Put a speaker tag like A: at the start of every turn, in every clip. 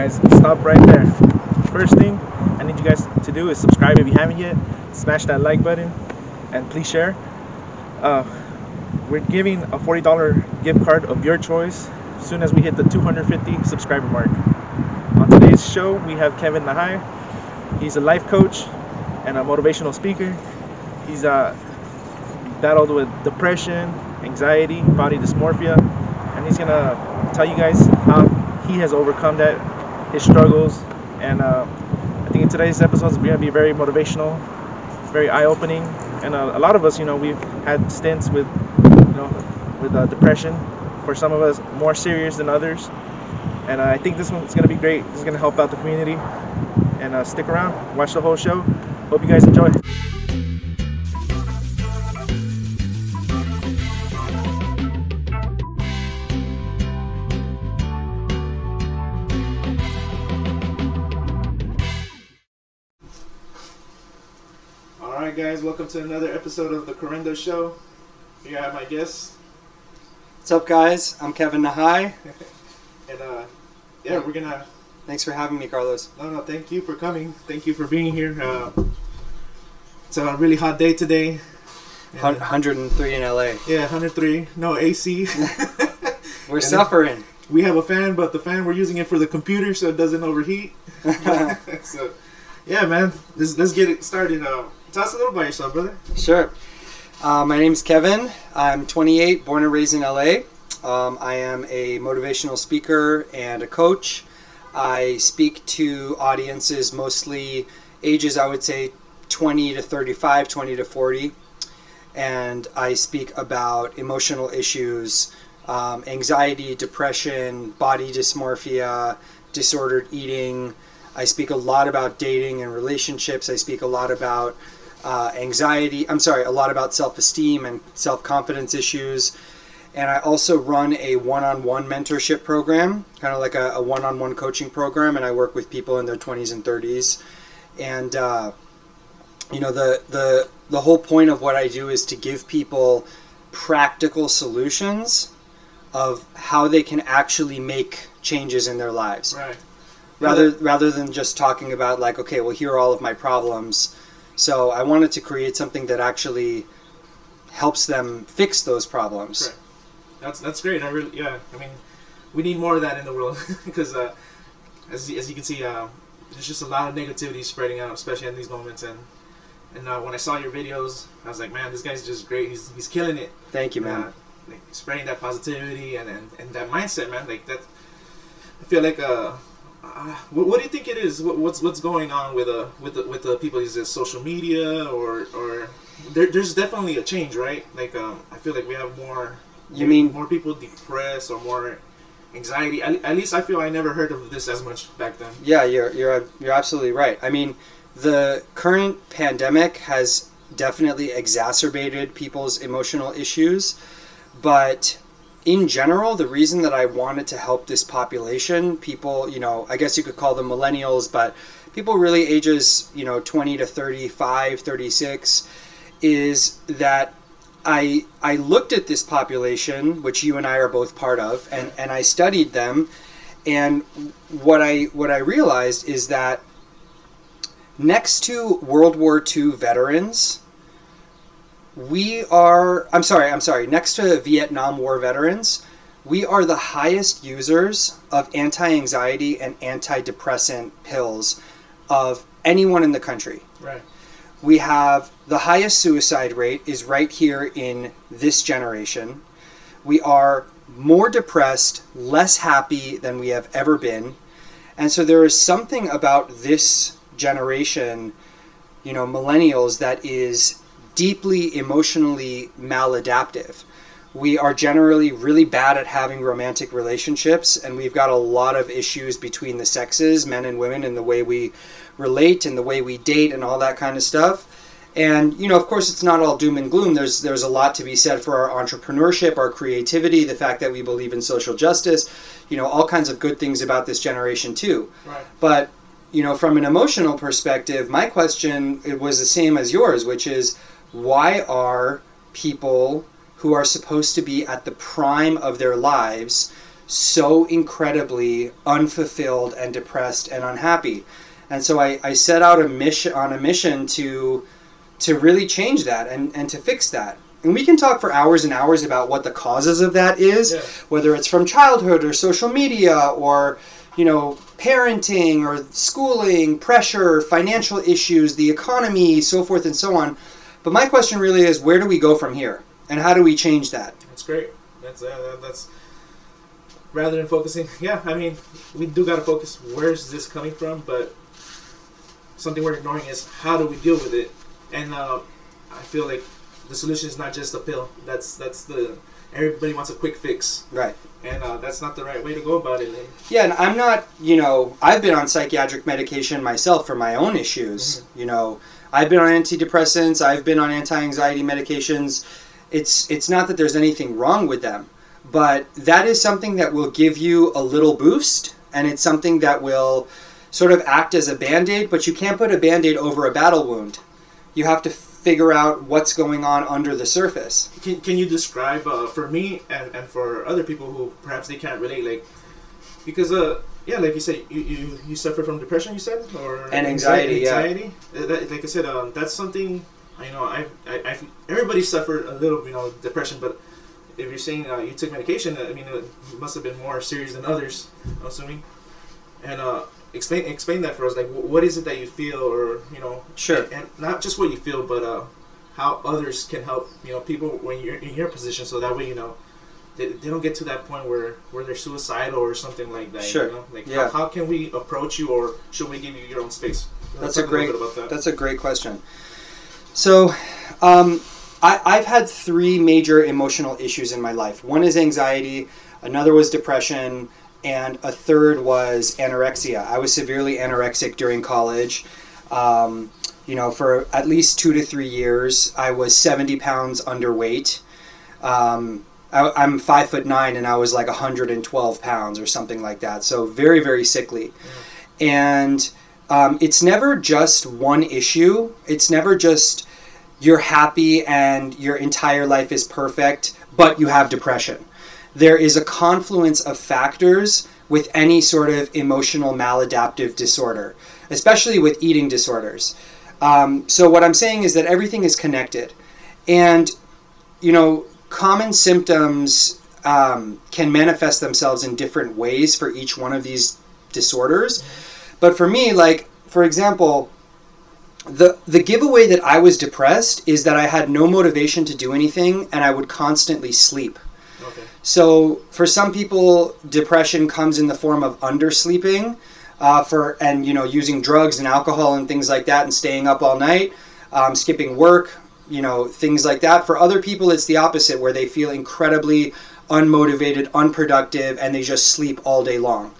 A: guys, stop right there. First thing I need you guys to do is subscribe if you haven't yet. Smash that like button and please share. Uh, we're giving a $40 gift card of your choice as soon as we hit the 250 subscriber mark. On today's show, we have Kevin Nahai. He's a life coach and a motivational speaker. He's uh, battled with depression, anxiety, body dysmorphia, and he's gonna tell you guys how he has overcome that, his struggles, and uh, I think in today's episode is gonna be very motivational, very eye-opening, and uh, a lot of us, you know, we've had stints with, you know, with uh, depression. For some of us, more serious than others, and uh, I think this one's gonna be great. This is gonna help out the community, and uh, stick around, watch the whole show. Hope you guys enjoy. Guys, welcome to another episode of the Carrendo Show. Here I have my guests,
B: What's up, guys? I'm Kevin Nahai.
A: and uh, yeah, we're gonna.
B: Thanks for having me, Carlos.
A: No, no, thank you for coming. Thank you for being here. Uh, it's a really hot day today. And, uh,
B: 103 in LA.
A: yeah, 103. No AC.
B: We're
A: And-
B: suffering.
A: we have a fan, but the fan we're using it for the computer so it doesn't overheat. so, yeah, man, let's, let's get it started. Uh, tell us a little about yourself, brother.
B: sure. Uh, my name's Kevin. I'm 28, born and raised in LA. Um, I am a motivational speaker and a coach. I speak to audiences mostly ages, I would say 20 to 35, 20 to 40. And I speak about emotional issues, um, anxiety, depression, body dysmorphia, disordered eating. I speak a lot about dating and relationships. I speak a lot about uh, anxiety. I'm sorry, a lot about self esteem and self confidence issues. And I also run a one on one mentorship program, kind of like a one on one coaching program. And I work with people in their 20s and 30s. And, uh, you know, the, the, the whole point of what I do is to give people practical solutions of how they can actually make changes in their lives
A: Right.
B: rather rather than just talking about like okay well here are all of my problems so i wanted to create something that actually helps them fix those problems
A: Correct. That's that's great. I really yeah. I mean, we need more of that in the world because uh, as you- as you can see, uh, there's just a lot of negativity spreading out, especially in these moments. And and uh, when I saw your videos, I was like, man, this guy's just great. He's he's killing it.
B: thank you man
A: Uh, like spreading that positivity and, and and that mindset, man. Like that. I feel like uh. Uh, what, what do you think it is? What, what's what's going on with uh with the with the people? Is it social media or or there, there's definitely a change, right? Like um, I feel like we have more.
B: You mean-
A: more people depressed or more anxiety? At, at least I feel I never heard of this as much back then.
B: yeah you're you're you're absolutely right i mean the current pandemic has definitely exacerbated people's emotional issues but in general the reason that i wanted to help this population people you know i guess you could call them millennials but people really ages you know 20 to 35 36 is that I I looked at this population, which you and I are both part of, and, and I studied them, and what I what I realized is that next to World War II veterans, we are I'm sorry I'm sorry next to Vietnam War veterans, we are the highest users of anti-anxiety and antidepressant pills of anyone in the country
A: Right.
B: we have the highest suicide rate is right here in this generation. We are more depressed, less happy than we have ever been. And so there is something about this generation, you know, millennials, that is deeply emotionally maladaptive. We are generally really bad at having romantic relationships, and we've got a lot of issues between the sexes, men and women, in the way we relate and the way we date and all that kind of stuff. And you know, of course, it's not all doom and gloom. There's there's a lot to be said for our entrepreneurship, our creativity, the fact that we believe in social justice. You know, all kinds of good things about this generation too.
A: Right.
B: But you know, from an emotional perspective, my question it was the same as yours, which is why are people who are supposed to be at the prime of their lives so incredibly unfulfilled and depressed and unhappy. And so I, I set out a mission on a mission to to really change that and, and to fix that. And we can talk for hours and hours about what the causes of that is,
A: Yeah.
B: whether it's from childhood or social media or, you know, parenting or schooling, pressure, financial issues, the economy, so forth and so on. But my question really is where do we go from here? And how do we change that?
A: That's great. That's uh, that's rather than focusing. Yeah, I mean, we do gotta focus. Where's this coming from? But something we're ignoring is how do we deal with it? And uh, I feel like the solution is not just a pill. That's that's the everybody wants a quick fix,
B: Right.
A: and uh, that's not the right way to go about it. And
B: Yeah, and I'm not, you know, I've been on psychiatric medication myself for my own issues. You know, I've been on antidepressants, I've been on anti-anxiety medications. It's it's not that there's anything wrong with them, but that is something that will give you a little boost and it's something that will sort of act as a band-aid, but you can't put a band-aid over a battle wound. You have to figure out what's going on under the surface.
A: Can, can you describe uh, for me and, and for other people who perhaps they can't relate like because uh yeah like you said you, you, you suffer from depression you said or
B: And anxiety, yeah.
A: anxiety Uh, that, like I said um, that's something I know I, I, I everybody suffered a little you know depression but if you're saying uh, you took medication I mean it must have been more serious than others I'm assuming and uh explain explain that for us like wh- what is it that you feel or you know
B: Sure.
A: and not just what you feel, but uh, how others can help. You know, people when you're in your position, so that way you know they, they don't get to that point where where they're suicidal or something like that.
B: Sure.
A: You know? Like
B: Yeah.
A: how, how can we approach you, or should we give you your own space?
B: That's
A: Let's
B: a great.
A: about that.
B: That's a great question. So, um, I, I've had three major emotional issues in my life. One is anxiety, another was depression, and a third was anorexia. I was severely anorexic during college. Um, you know, for at least two to three years, I was 70 pounds underweight. Um, I, I'm five foot nine, and I was like 112 pounds or something like that. So very, very sickly. And um, it's never just one issue. It's never just you're happy and your entire life is perfect, but you have depression. There is a confluence of factors with any sort of emotional maladaptive disorder, especially with eating disorders. Um, so, what I'm saying is that everything is connected. And, you know, common symptoms um, can manifest themselves in different ways for each one of these disorders. But for me, like, for example, the the giveaway that I was depressed is that I had no motivation to do anything and I would constantly sleep.
A: okay.
B: So for some people, depression comes in the form of undersleeping, uh, for and you know using drugs and alcohol and things like that, and staying up all night, um, skipping work, you know things like that. For other people, it's the opposite, where they feel incredibly unmotivated, unproductive, and they just sleep all day long.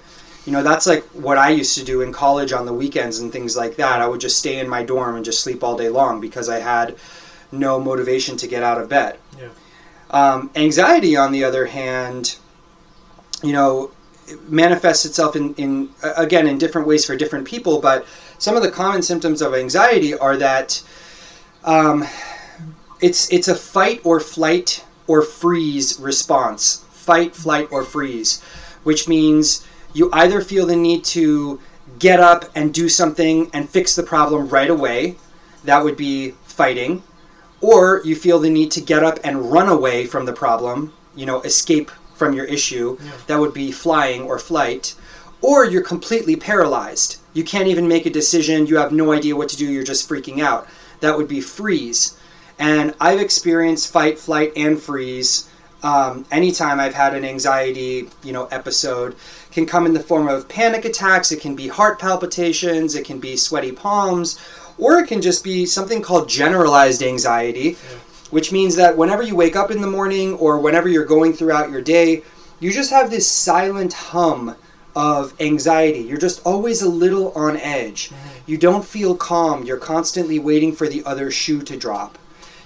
B: You know that's like what I used to do in college on the weekends and things like that. I would just stay in my dorm and just sleep all day long because I had no motivation to get out of bed.
A: Yeah.
B: Um, anxiety, on the other hand, you know, it manifests itself in, in again in different ways for different people. But some of the common symptoms of anxiety are that um, it's it's a fight or flight or freeze response. Fight, flight, or freeze, which means you either feel the need to get up and do something and fix the problem right away. That would be fighting or you feel the need to get up and run away from the problem, you know, escape from your issue,
A: Yeah.
B: that would be flying or flight, or you're completely paralyzed. You can't even make a decision, you have no idea what to do, you're just freaking out. That would be freeze. And I've experienced fight, flight, and freeze. Um, anytime I've had an anxiety, you know, episode, can come in the form of panic attacks. It can be heart palpitations. It can be sweaty palms, or it can just be something called generalized anxiety, which means that whenever you wake up in the morning or whenever you're going throughout your day, you just have this silent hum of anxiety. You're just always a little on edge. You don't feel calm. You're constantly waiting for the other shoe to drop.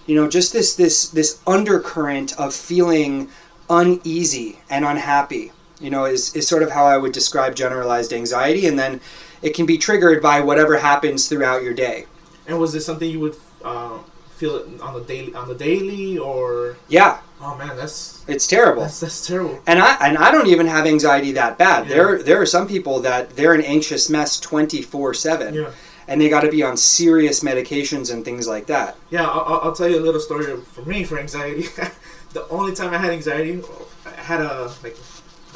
B: You know, just this this this undercurrent of feeling uneasy and unhappy. You know, is is sort of how I would describe generalized anxiety, and then it can be triggered by whatever happens throughout your day.
A: And was this something you would uh, feel it on the daily on the daily or
B: Yeah.
A: Oh man, that's
B: It's terrible.
A: that's that's terrible.
B: And I and I don't even have anxiety that bad.
A: Yeah.
B: There there are some people that they're an anxious mess twenty four seven,
A: Yeah.
B: And they got to be on serious medications and things like that.
A: Yeah, I'll, I'll- tell you a little story for me for anxiety. the only time I had anxiety, I had a like,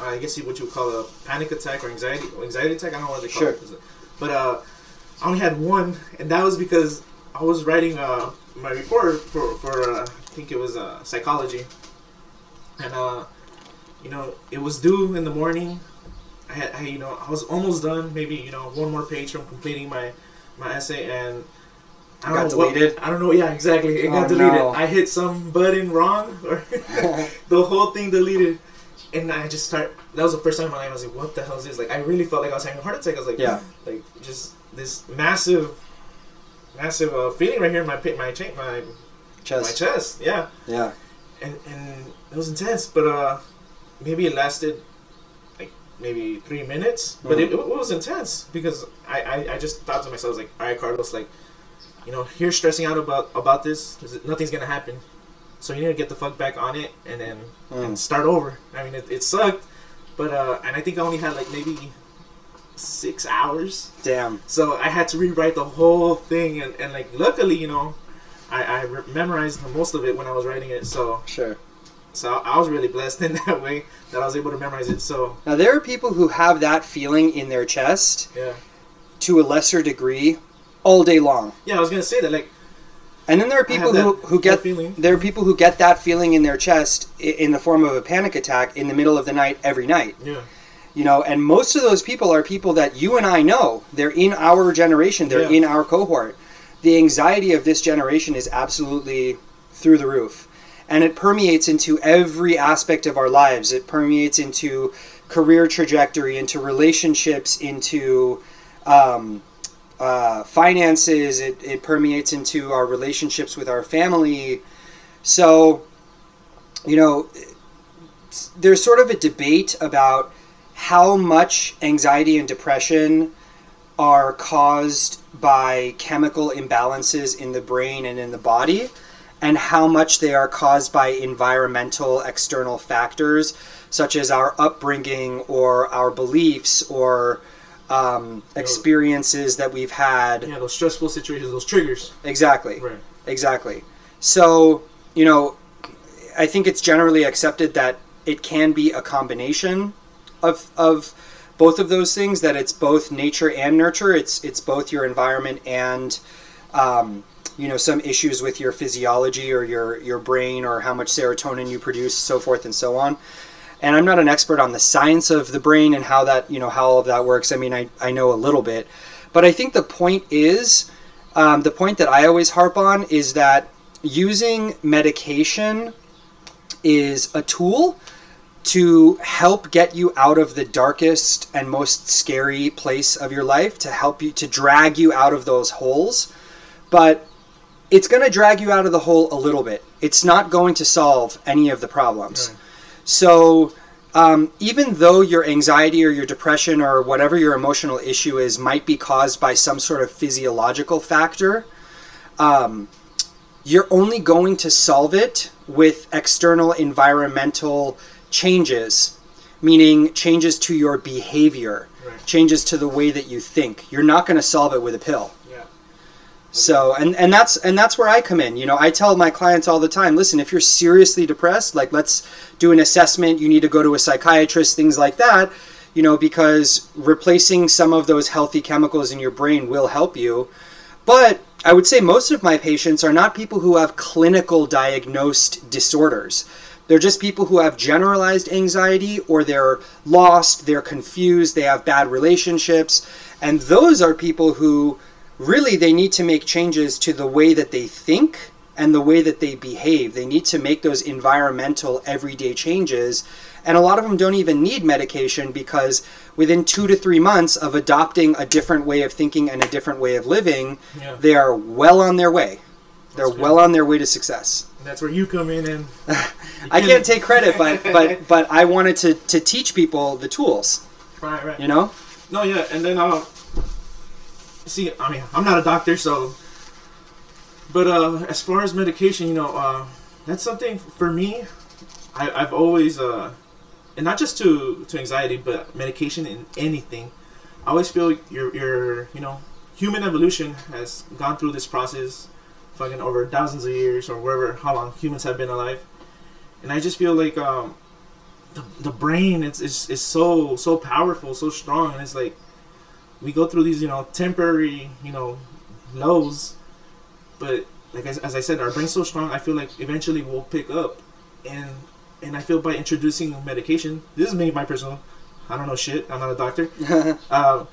A: I guess you what you would call a panic attack or anxiety anxiety attack. I don't know what they call
B: Sure.
A: it, but uh, I only had one, and that was because I was writing uh, my report for for uh, I think it was uh, psychology, and uh, you know it was due in the morning. I had, I, you know, I was almost done. Maybe you know one more page from completing my my essay, and I
B: Got
A: don't know what-
B: deleted?
A: I don't know. Yeah, exactly. It got
B: Oh,
A: deleted.
B: no.
A: I hit some button wrong, or the whole thing deleted. And I just start. That was the first time in my life I was like, "What the hell is this?" Like, I really felt like I was having a heart attack. I was like,
B: Yeah.
A: like just this massive, massive uh, feeling right here in my pit, my chain, my my
B: Chest.
A: chest. Yeah,
B: Yeah.
A: and and it was intense. But uh, maybe it lasted maybe three minutes. But it, it was intense because I, I I just thought to myself I was like, "All right, Carlos, like." You know, you're stressing out about about this. Nothing's gonna happen, so you need to get the fuck back on it and then
B: Mm.
A: and start over. I mean, it, it sucked, but uh, and I think I only had like maybe six hours,
B: Damn.
A: so I had to rewrite the whole thing. And, and like, luckily, you know, I, I re- memorized most of it when I was writing it. So
B: Sure.
A: So I was really blessed in that way that I was able to memorize it. So
B: Now there are people who have that feeling in their chest
A: yeah,
B: to a lesser degree all day long.
A: yeah, I was gonna say that like
B: And then there are people who,
A: that-
B: who get
A: feeling.
B: there are people who get that feeling in their chest in the form of a panic attack in the middle of the night every night.
A: yeah,
B: You know, and most of those people are people that you and I know. They're in our generation, they're
A: Yeah.
B: in our cohort. The anxiety of this generation is absolutely through the roof. And it permeates into every aspect of our lives. It permeates into career trajectory, into relationships, into um, uh, finances. It, it permeates into our relationships with our family. So, you know, there's sort of a debate about how much anxiety and depression are caused by chemical imbalances in the brain and in the body, and how much they are caused by environmental external factors, such as our upbringing or our beliefs or um, experiences that we've had.
A: yeah, those stressful situations, those triggers.
B: Exactly.
A: Right.
B: Exactly. So, you know, I think it's generally accepted that it can be a combination of of both of those things. That it's both nature and nurture. It's it's both your environment and um, you know some issues with your physiology or your your brain or how much serotonin you produce, so forth and so on. And I'm not an expert on the science of the brain and how that you know how all of that works. I mean, I I know a little bit, but I think the point is um, the point that I always harp on is that using medication is a tool to help get you out of the darkest and most scary place of your life, to help you, to drag you out of those holes. But it's going to drag you out of the hole a little bit. It's not going to solve any of the problems.
A: Right.
B: So, um, even though your anxiety or your depression or whatever your emotional issue is might be caused by some sort of physiological factor, um, you're only going to solve it with external environmental changes, meaning changes to your behavior,
A: Right.
B: changes to the way that you think. You're not going to solve it with a pill. So and and that's and that's where I come in. You know, I tell my clients all the time, listen, if you're seriously depressed, like let's do an assessment, you need to go to a psychiatrist, things like that, you know, because replacing some of those healthy chemicals in your brain will help you. But I would say most of my patients are not people who have clinical diagnosed disorders. They're just people who have generalized anxiety or they're lost, they're confused, they have bad relationships. And those are people who really they need to make changes to the way that they think and the way that they behave. They need to make those environmental everyday changes. And a lot of them don't even need medication because within two to three months of adopting a different way of thinking and a different way of living,
A: Yeah.
B: they are well on their way. They're
A: That's good.
B: well on their way to success.
A: And that's where you come in and
B: I can't take credit, but but but I wanted to to teach people the tools.
A: right, right.
B: You know?
A: No, yeah, and then uh, see, I mean, I'm not a doctor, so, but uh, as far as medication, you know, uh, that's something for me. I, I've always, uh, and not just to to anxiety, but medication in anything. I always feel your your you know human evolution has gone through this process, fucking over thousands of years or wherever how long humans have been alive, and I just feel like um, the the brain it's is is so so powerful, so strong, and it's like we go through these you know temporary you know lows, but like as, as I said, our brain's so strong. I feel like eventually we'll pick up, and and I feel by introducing medication. This is me, my personal. I don't know shit. I'm not a doctor. uh,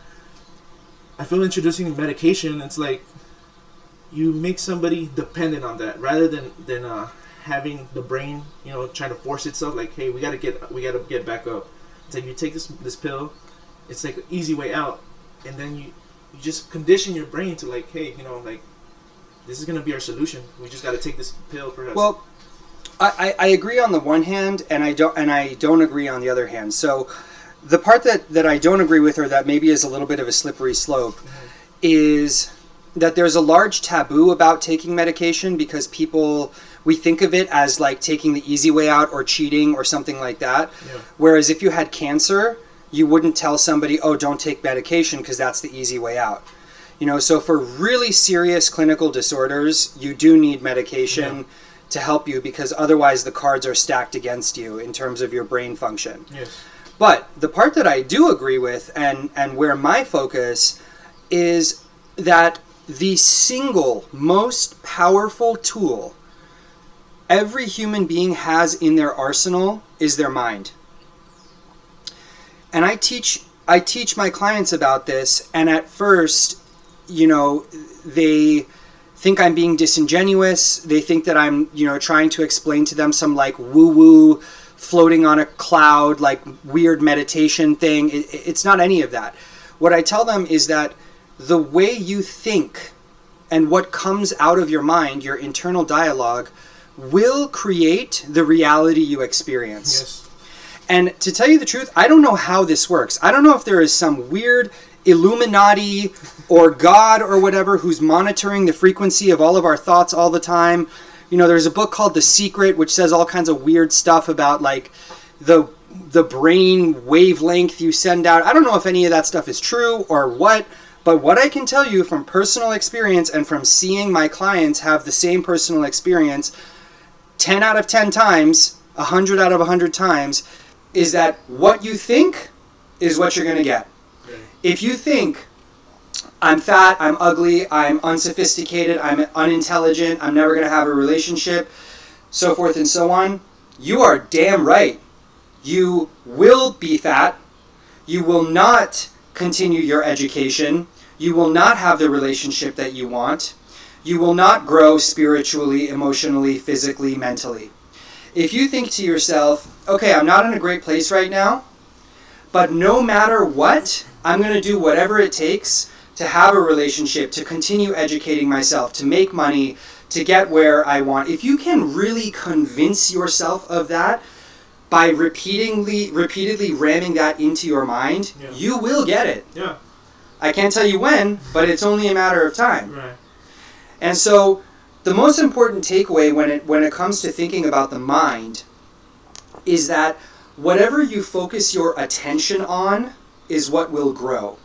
A: I feel introducing medication. It's like you make somebody dependent on that rather than than uh, having the brain, you know, trying to force itself. Like, hey, we gotta get we gotta get back up. It's like you take this this pill. It's like an easy way out, and then you you just condition your brain to like, hey, you know, like this is gonna be our solution. We just gotta take this pill for us.
B: Well, I, I agree on the one hand, and I don't and I don't agree on the other hand. So, the part that that I don't agree with, or that maybe is a little bit of a slippery slope, mm-hmm. is that there's a large taboo about taking medication because people we think of it as like taking the easy way out or cheating or something like that. Yeah. Whereas if you had cancer, you wouldn't tell somebody, "Oh, don't take medication because that's the easy way out." You know, so for really serious clinical disorders, you do need medication. Yeah to help you because otherwise the cards are stacked against you in terms of your brain function.
A: Yes.
B: But the part that I do agree with and and where my focus is that the single most powerful tool every human being has in their arsenal is their mind. And I teach I teach my clients about this and at first, you know, they think I'm being disingenuous. They think that I'm, you know, trying to explain to them some like woo woo floating on a cloud, like weird meditation thing. It, it's not any of that. What I tell them is that the way you think and what comes out of your mind, your internal dialogue, will create the reality you experience.
A: Yes.
B: And to tell you the truth, I don't know how this works. I don't know if there is some weird Illuminati or God or whatever who's monitoring the frequency of all of our thoughts all the time. You know, there's a book called The Secret which says all kinds of weird stuff about like the the brain wavelength you send out. I don't know if any of that stuff is true or what, but what I can tell you from personal experience and from seeing my clients have the same personal experience 10 out of 10 times, 100 out of 100 times is that what you think is what you're going to get. If you think I'm fat, I'm ugly, I'm unsophisticated, I'm unintelligent, I'm never going to have a relationship, so forth and so on, you are damn right. You will be fat. You will not continue your education. You will not have the relationship that you want. You will not grow spiritually, emotionally, physically, mentally. If you think to yourself, okay, I'm not in a great place right now, but no matter what, I'm going to do whatever it takes to have a relationship, to continue educating myself, to make money, to get where I want. If you can really convince yourself of that by repeatedly repeatedly ramming that into your mind, yeah. you will get it.
A: Yeah.
B: I can't tell you when, but it's only a matter of time.
A: Right.
B: And so the most important takeaway when it when it comes to thinking about the mind is that whatever you focus your attention on is what will grow.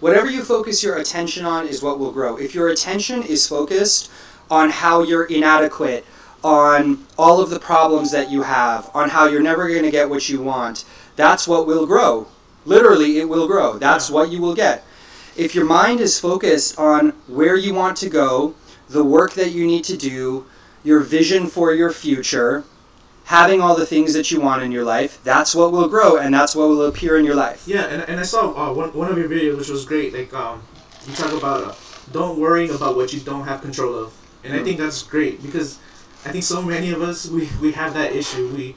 B: Whatever you focus your attention on is what will grow. If your attention is focused on how you're inadequate, on all of the problems that you have, on how you're never going to get what you want, that's what will grow. Literally, it will grow. That's what you will get. If your mind is focused on where you want to go, the work that you need to do, your vision for your future, having all the things that you want in your life, that's what will grow and that's what will appear in your life.
A: Yeah, and, and I saw uh, one, one of your videos which was great. Like, um, you talk about uh, don't worry about what you don't have control of. And mm-hmm. I think that's great because I think so many of us, we, we have that issue. We,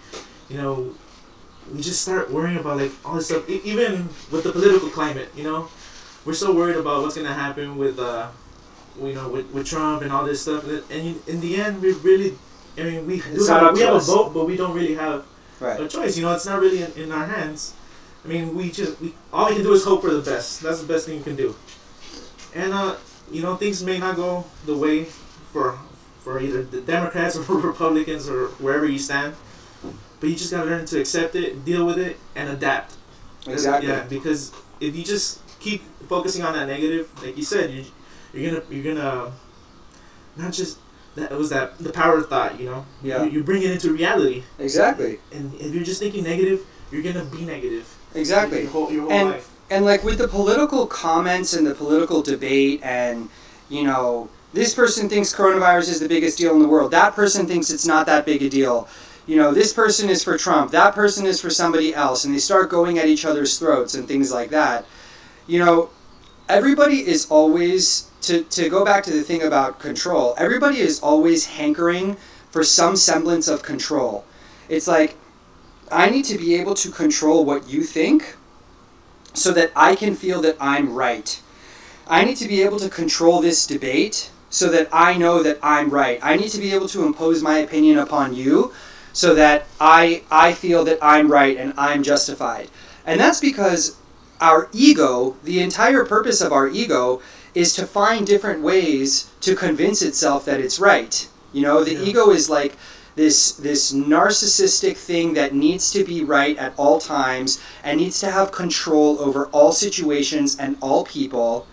A: you know, we just start worrying about like all this stuff. even with the political climate, you know, we're so worried about what's going to happen with, uh, you know, with, with Trump and all this stuff. And in the end, we really I mean, we do have, we have a vote, but we don't really have right. a choice. You know, it's not really in, in, our hands. I mean, we just we all we can do is hope for the best. That's the best thing you can do. And uh, you know, things may not go the way for for either the Democrats or Republicans or wherever you stand. but you just gotta learn to accept it, deal with it, and adapt.
B: Exactly.
A: Yeah, because if you just keep focusing on that negative, like you said, you you're gonna you're gonna not just that it was that the power of thought, you know.
B: Yeah.
A: You, you bring it into reality,
B: Exactly.
A: and if you're just thinking negative, you're gonna be negative.
B: Exactly.
A: Your whole, your whole
B: And-
A: life.
B: and like with the political comments and the political debate and you know this person thinks coronavirus is the biggest deal in the world that person thinks it's not that big a deal you know this person is for trump that person is for somebody else and they start going at each other's throats and things like that you know everybody is always to, to go back to the thing about control everybody is always hankering for some semblance of control it's like i need to be able to control what you think so that I can feel that I'm right. I need to be able to control this debate so that I know that I'm right. I need to be able to impose my opinion upon you so that I I feel that I'm right and I'm justified. And that's because our ego, the entire purpose of our ego is to find different ways to convince itself that it's right. You know, the
A: Yeah.
B: ego is like this this narcissistic thing that needs to be right at all times and needs to have control over all situations and all people.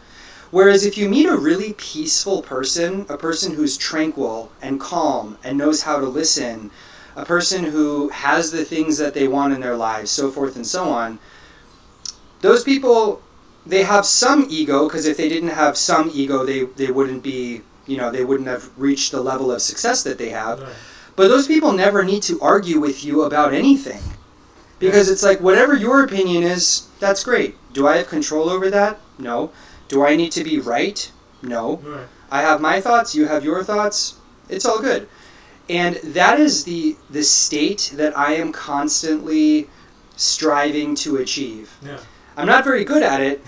B: Whereas if you meet a really peaceful person, a person who's tranquil and calm and knows how to listen, a person who has the things that they want in their lives, so forth and so on, those people they have some ego because if they didn't have some ego they, they wouldn't be you know they wouldn't have reached the level of success that they have
A: Right.
B: but those people never need to argue with you about anything. Because it's like, whatever your opinion is, that's great. Do I have control over that? No. Do I need to be right? No.
A: Right.
B: I have my thoughts, you have your thoughts. It's all good. And that is the the state that I am constantly striving to achieve.
A: Yeah.
B: I'm not very good at it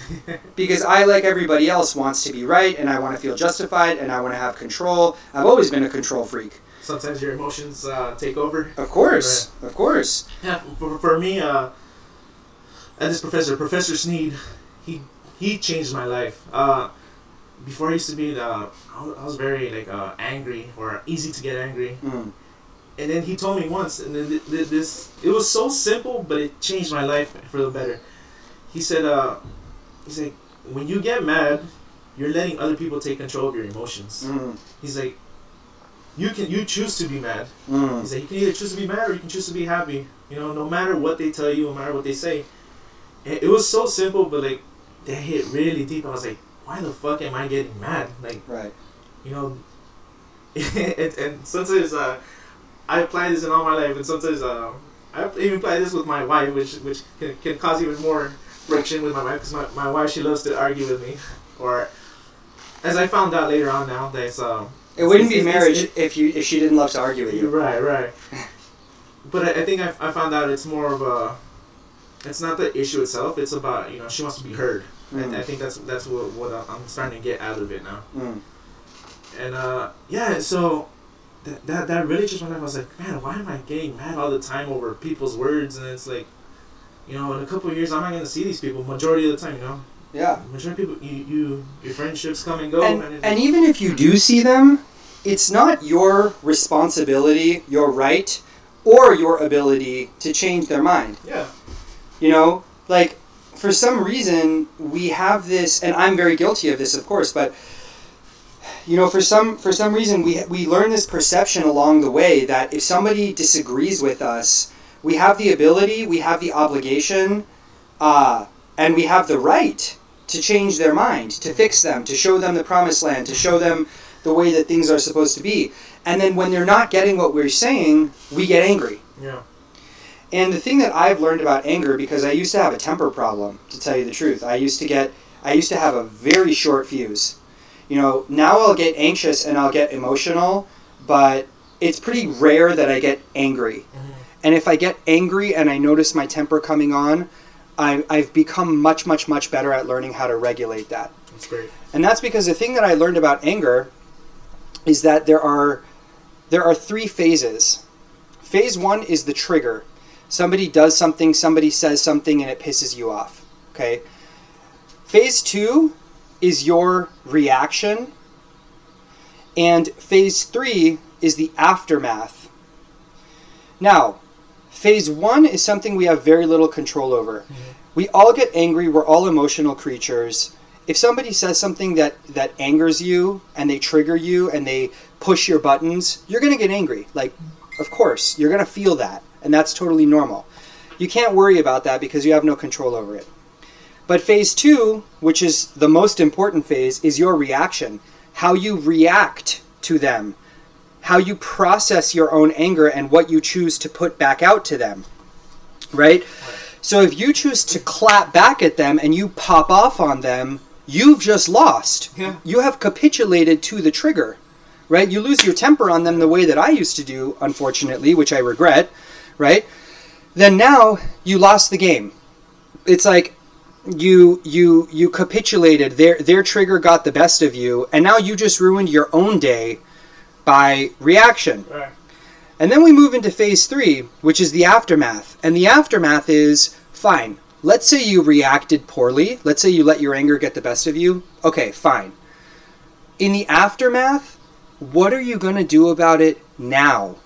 B: because I, like everybody else, wants to be right and I want to feel justified and I want to have control. I've always been a control freak.
A: Sometimes your emotions uh, take over.
B: Of course. Of course.
A: Yeah, for, for me, uh, and this professor, Professor Sneed, he he changed my life. Uh, before I used to be, uh, I was- I was very like uh, angry or easy to get angry.
B: Mm.
A: And then he told me once, and then th- th- this it was so simple, but it changed my life for the better. He said, uh, he's like, when you get mad, you're letting other people take control of your emotions.
B: Mm.
A: He's like, you can you choose to be mad.
B: Mm.
A: He's like, you can either choose to be mad or you can choose to be happy. You know, no matter what they tell you, no matter what they say. It, it was so simple, but like, that hit really deep. I was like, why the fuck am I getting mad? Like,
B: Right.
A: you know, and, and sometimes uh, I apply this in all my life, and sometimes uh, I even apply this with my wife, which which can, can cause even more friction with my wife because my, my wife she loves to argue with me, or as I found out later on now, that's um.
B: It wouldn't be marriage
A: it-
B: if you if she didn't love to argue with you.
A: Right, right. but I, I think I, I found out it's more of a. It's not the issue itself. It's about you know she wants to be heard, and I
B: Mm.
A: think that's that's what what I'm starting to get out of it now.
B: Mm.
A: And uh, yeah, so that, that that really changed my life. I was like, man, why am I getting mad all the time over people's words? And it's like, you know, in a couple of years, I'm not gonna see these people majority of the time. You know,
B: Yeah.
A: majority of people, you, you your friendships come and go,
B: And
A: and,
B: and even if you do see them, it's not your responsibility, your right, or your ability to change their mind.
A: yeah,
B: You know, like for some reason we have this, and I'm very guilty of this, of course, but you know, for some for some reason we we learn this perception along the way that if somebody disagrees with us, we have the ability, we have the obligation, uh, and we have the right to change their mind, to fix them, to show them the promised land, to show them the way that things are supposed to be. And then when they're not getting what we're saying, we get angry.
A: yeah,
B: And the thing that I've learned about anger, because I used to have a temper problem, to tell you the truth, I used to get, I used to have a very short fuse. You know, now I'll get anxious and I'll get emotional, but it's pretty rare that I get angry.
A: Mhm.
B: And if I get angry and I notice my temper coming on, I, I've become much, much, much better at learning how to regulate that.
A: that's great.
B: And that's because the thing that I learned about anger is that there are there are three phases. Phase 1 is the trigger. Somebody does something, somebody says something and it pisses you off, okay? Phase 2 is your reaction. And phase 3 is the aftermath. Now, Phase one is something we have very little control over. Mm-hmm. We all get angry. We're all emotional creatures. If somebody says something that, that angers you and they trigger you and they push your buttons, you're going to get angry. Like, of course, you're going to feel that. And that's totally normal. You can't worry about that because you have no control over it. But phase two, which is the most important phase, is your reaction. How you react to them, how you process your own anger, and what you choose to put back out to them. Right? So if you choose to clap back at them and you pop off on them, you've just lost.
A: Yeah.
B: You have capitulated to the trigger. Right? You lose your temper on them the way that I used to do, unfortunately, which I regret. Right? Then now you lost the game. It's like you you you capitulated their their trigger got the best of you and now you just ruined your own day by reaction.
A: Right.
B: and then we move into phase three which is the aftermath. And the aftermath is fine let's say you reacted poorly. Let's say you let your anger get the best of you. Okay fine. In the aftermath what are you going to do about it now?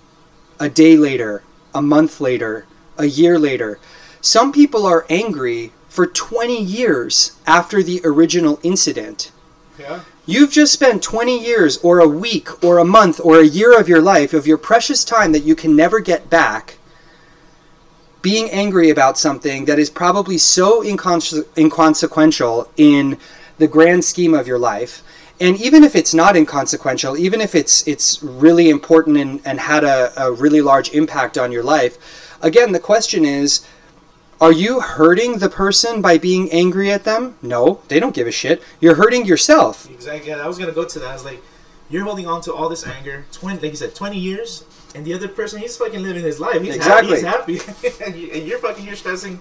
B: A day later a month later a year later. Some people are angry for 20 years after the original incident.
A: Yeah.
B: You've just spent 20 years, or a week, or a month, or a year of your life, of your precious time that you can never get back, being angry about something that is probably so inconse- inconsequential in the grand scheme of your life. And even if it's not inconsequential, even if it's it's really important and, and had a, a really large impact on your life, again, the question is, are you hurting the person by being angry at them? No, they don't give a shit. You're hurting yourself.
A: Exactly. Yeah, I was gonna go to that. I was like, you're holding on to all this anger. Twenty, like you said, twenty years, and the other person, he's fucking living his life. He's
B: Exactly.
A: happy. He's happy, and, you, and you're fucking, you're stressing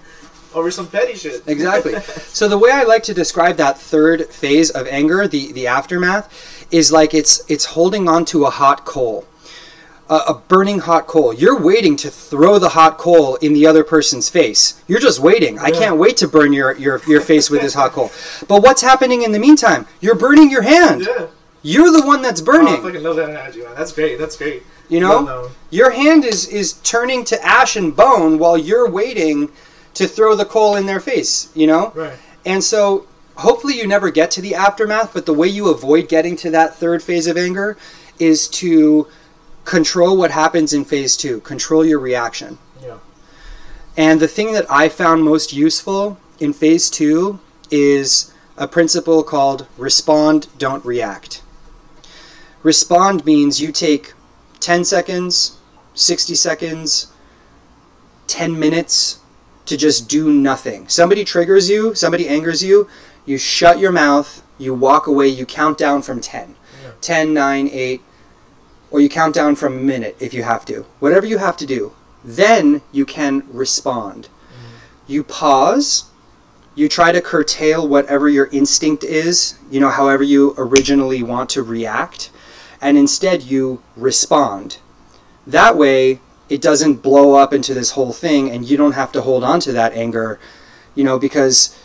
A: over some petty shit.
B: Exactly. so the way I like to describe that third phase of anger, the the aftermath, is like it's it's holding on to a hot coal. A, a burning hot coal. You're waiting to throw the hot coal in the other person's face. You're just waiting. I can't wait to burn your, your, your face with this hot coal. But what's happening in the meantime? You're burning your hand.
A: yeah.
B: You're the one that's
A: Oh, I
B: burning.
A: fucking love that analogy, man. That's great. That's great.
B: You know?
A: Well.
B: Your hand is is turning to ash and bone while you're waiting to throw the coal in their face, you know?
A: Right.
B: And so hopefully you never get to the aftermath, but the way you avoid getting to that third phase of anger is to control what happens in phase 2, control your reaction.
A: Yeah.
B: And the thing that I found most useful in phase 2 is a principle called respond, don't react. Respond means you take 10 seconds, 60 seconds, 10 minutes to just do nothing. Somebody triggers you, somebody angers you, you shut your mouth, you walk away, you count down from 10.
A: Yeah.
B: 10, 9, 8, or you count down from a minute if you have to. Whatever you have to do. Then you can respond. Mm. You pause. You try to curtail whatever your instinct is, you know, however you originally want to react, and instead you respond. That way, it doesn't blow up into this whole thing, and you don't have to hold on to that anger, you know, because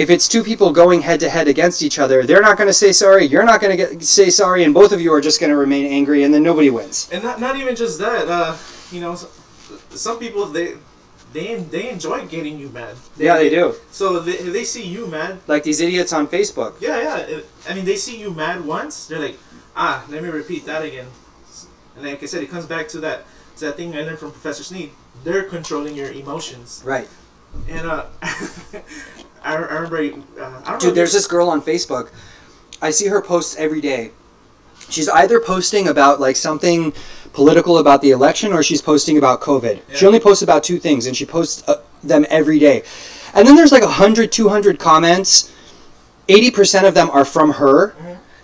B: if it's two people going head to head against each other, they're not going to say sorry, you're not going to get say sorry, and both of you are just going to remain angry, and then nobody wins.
A: And not, not even just that. Uh, you know, some people they they they enjoy getting you mad.
B: Yeah, they do.
A: So they, they see you mad,
B: Like these idiots on Facebook.
A: yeah, yeah. I mean, they see you mad once, they're like, ah, let me repeat that again. And like I said, it comes back to that to that thing I learned from Professor Sneed. They're controlling your emotions.
B: Right.
A: And uh, I, I remember, uh, I don't know.
B: Dude, there's this girl on Facebook. I see her posts every day. She's either posting about like something political about the election or she's posting about COVID. She only posts about two things and she posts uh, them every day. And then there's like 100, 200 comments. 80% of them are from her.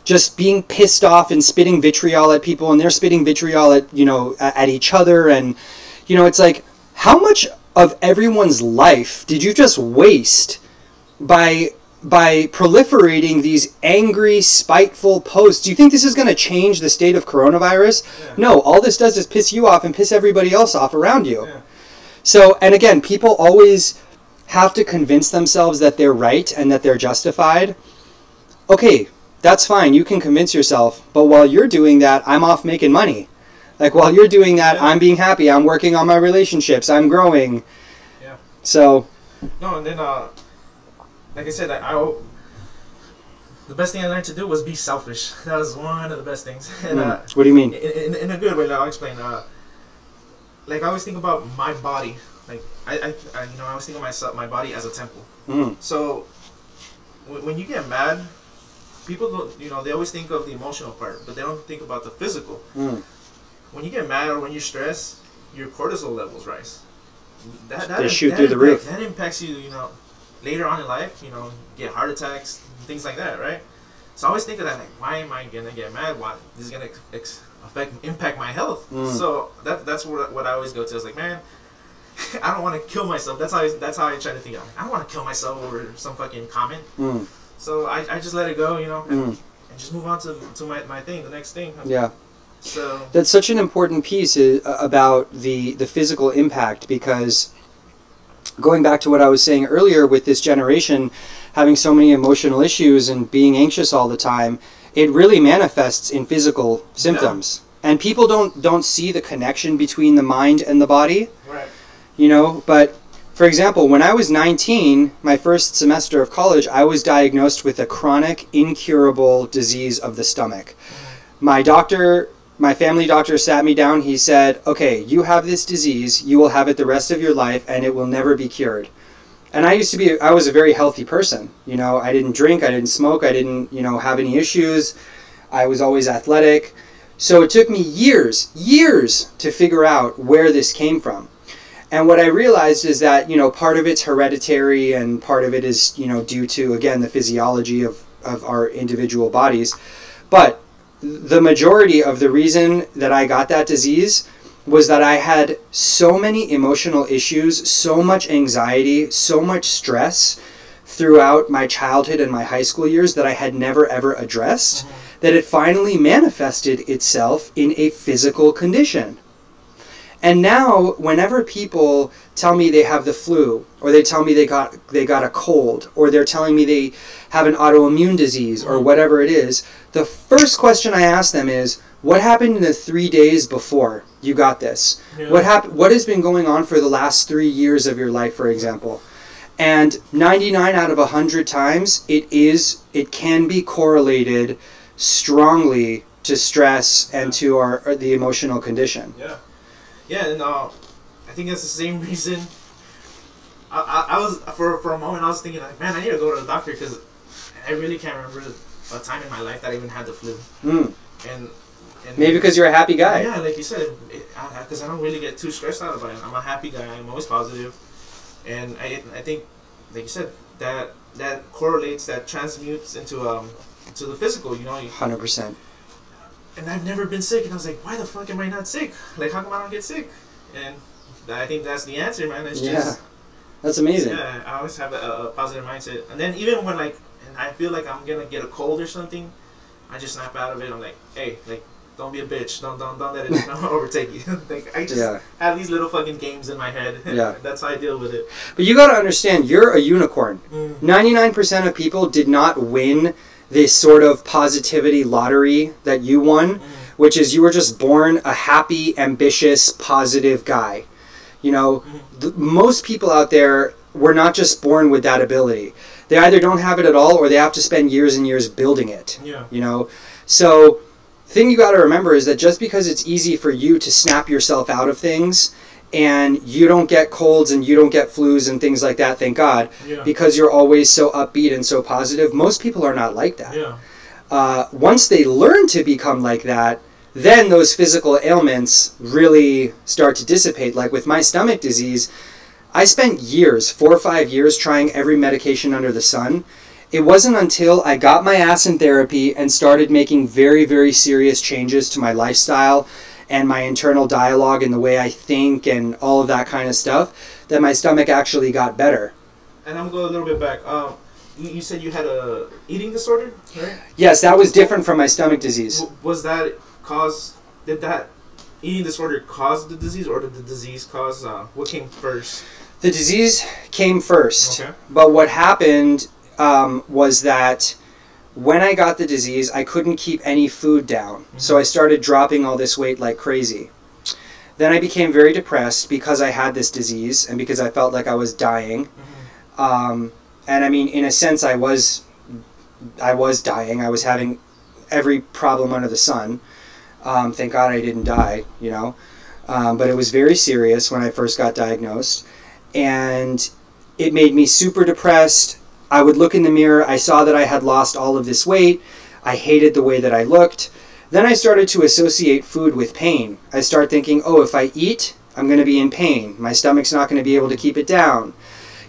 B: Just being pissed off and spitting vitriol at people, and they're spitting vitriol at you know at each other, and you know it's like how much of everyone's life did you just waste by by proliferating these angry, spiteful posts. Do you think this is going to change the state of coronavirus?
A: Yeah.
B: No, all this does is piss you off and piss everybody else off around you.
A: Yeah.
B: So, and again, people always have to convince themselves that they're right and that they're justified. Okay, that's fine. You can convince yourself, but while you're doing that, I'm off making money. Like while you're doing that,
A: Yeah.
B: I'm being happy. I'm working on my relationships. I'm growing.
A: Yeah.
B: So
A: No, and then uh, like I said, I, I the best thing I learned to do was be selfish. That was one of the best things. And uh,
B: what do you mean?
A: in, in, in a good way, like, I'll explain. Uh, like I always think about my body. Like I, I, I you know, I always think of myself, my body as a temple.
B: Mm.
A: So when, when you get mad, people go, you know, they always think of the emotional part, but they don't think about the physical.
B: Mm.
A: When you get mad or when you're stressed, your cortisol levels rise. That, that
B: They shoot
A: that
B: through the roof.
A: That impacts you, you know, later on in life. You know, get heart attacks, things like that, right? So I always think of that, like, why am I gonna get mad? Why this is gonna ex- affect, impact my health?
B: Mm.
A: So that that's what, what I always go to. I was like, man, I don't want to kill myself. That's how I, that's how I try to think. of it. I don't want to kill myself over some fucking comment.
B: Mm.
A: So I, I just let it go, you know, and,
B: Mm.
A: and just move on to, to my, my thing, the next thing.
B: Yeah.
A: So
B: That's such an important piece uh, about the the physical impact because going back to what I was saying earlier with this generation having so many emotional issues and being anxious all the time, it really manifests in physical symptoms. And people don't don't see the connection between the mind and the body,
A: right.
B: you know, but for example, when I was 19, my first semester of college, I was diagnosed with a chronic incurable disease of the stomach. Mm. My doctor my family doctor sat me down. He said, Okay, you have this disease. You will have it the rest of your life and it will never be cured. And I used to be, I was a very healthy person. You know, I didn't drink, I didn't smoke, I didn't, you know, have any issues. I was always athletic. So it took me years, years to figure out where this came from. And what I realized is that, you know, part of it's hereditary and part of it is, you know, due to, again, the physiology of, of our individual bodies. But the majority of the reason that I got that disease was that I had so many emotional issues, so much anxiety, so much stress throughout my childhood and my high school years that I had never ever addressed mm-hmm. that it finally manifested itself in a physical condition. And now whenever people tell me they have the flu or they tell me they got they got a cold or they're telling me they have an autoimmune disease or mm-hmm. whatever it is, the first question I ask them is what happened in the 3 days before you got this?
A: Yeah.
B: What happened what has been going on for the last 3 years of your life for example? And 99 out of 100 times it is it can be correlated strongly to stress and to our or the emotional condition.
A: Yeah. Yeah, and uh, I think that's the same reason. I, I, I was for for a moment I was thinking like, man, I need to go to the doctor because I really can't remember a time in my life that I even had the flu.
B: Mm.
A: And, and
B: Maybe because you're a happy guy.
A: Yeah, like you said, because I, don't really get too stressed out about it. I'm a happy guy. I'm always positive, and I I think, like you said, that that correlates, that transmutes into um to the physical. You know,
B: 100%.
A: and I've never been sick, and I was like, why the fuck am I not sick? Like, how come I don't get sick? And I think that's the answer, man. It's
B: Yeah.
A: just
B: That's amazing.
A: yeah. I always have a, a positive mindset, and then even when like, I feel like I'm gonna get a cold or something, I just snap out of it. I'm like, hey, like. Don't be a bitch. Don't don't don't let it overtake you. like I just
B: Yeah.
A: have these little fucking games in my head.
B: Yeah.
A: That's how I deal with it.
B: But you got to understand, you're a unicorn.
A: Mm.
B: 99% of people did not win this sort of positivity lottery that you won, which is you were just born a happy, ambitious, positive guy. You know, the, most people out there were not just born with that ability. They either don't have it at all or they have to spend years and years building it.
A: Yeah.
B: You know, so thing you got to remember is that just because it's easy for you to snap yourself out of things and you don't get colds and you don't get flus and things like that thank god
A: Yeah.
B: because you're always so upbeat and so positive most people are not like that
A: Yeah.
B: uh, once they learn to become like that then those physical ailments really start to dissipate like with my stomach disease i spent years four or five years trying every medication under the sun it wasn't until I got my ass in therapy and started making very, very serious changes to my lifestyle and my internal dialogue and the way I think and all of that kind of stuff that my stomach actually got better.
A: And I'm going a little bit back. Um, you, said you had a eating disorder, right?
B: Yes, that was different from my stomach disease.
A: Was that cause? Did that eating disorder cause the disease, or did the disease cause? Uh, what came first?
B: The disease came first,
A: Okay.
B: but what happened um, was that when I got the disease, I couldn't keep any food down. So I started dropping all this weight like crazy. Then I became very depressed because I had this disease and because I felt like I was dying. Um, and I mean, in a sense, I was, I was dying. I was having every problem under the sun. Um, thank God I didn't die, you know. Um, but it was very serious when I first got diagnosed, and it made me super depressed. I would look in the mirror. I saw that I had lost all of this weight. I hated the way that I looked. Then I started to associate food with pain. I start thinking, oh, if I eat, I'm going to be in pain. My stomach's not going to be able to keep it down.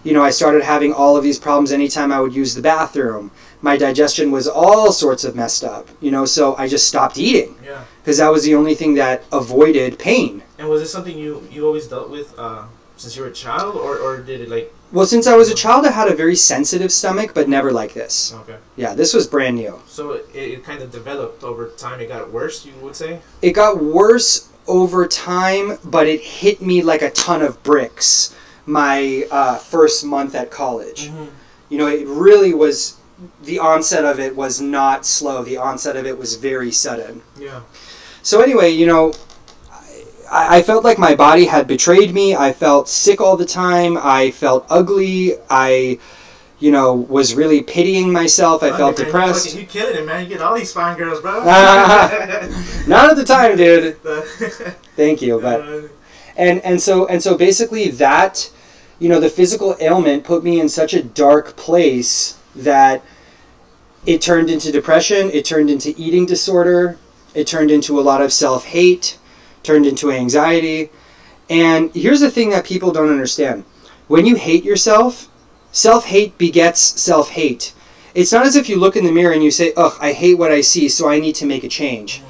B: You know, I started having all of these problems anytime I would use the bathroom. My digestion was all sorts of messed up, you know, so I just stopped eating
A: Yeah.
B: because that was the only thing that avoided pain.
A: And was this something you you always dealt with uh, since you were a child, or, or did it like
B: Well, since I was a child, I had a very sensitive stomach, but never like this.
A: okay?
B: Yeah, this was brand new.
A: So it, it kind of developed over time. It got worse, you would say.
B: It got worse over time, but it hit me like a ton of bricks my uh, first month at college. You know, it really was, the onset of it was not slow. The onset of it was very sudden.
A: Yeah.
B: So, anyway, you know, I, I felt like my body had betrayed me. I felt sick all the time. I felt ugly. I, you know, was really pitying myself. I felt depressed.
A: You killing it, man. You get all these fine girls, bro.
B: Not at the time, dude. Thank you, but
A: Uh,
B: and and so and so basically that you know the physical ailment put me in such a dark place that it turned into depression it turned into eating disorder it turned into a lot of self-hate turned into anxiety and here's the thing that people don't understand when you hate yourself self-hate begets self-hate it's not as if you look in the mirror and you say ugh i hate what i see so i need to make a change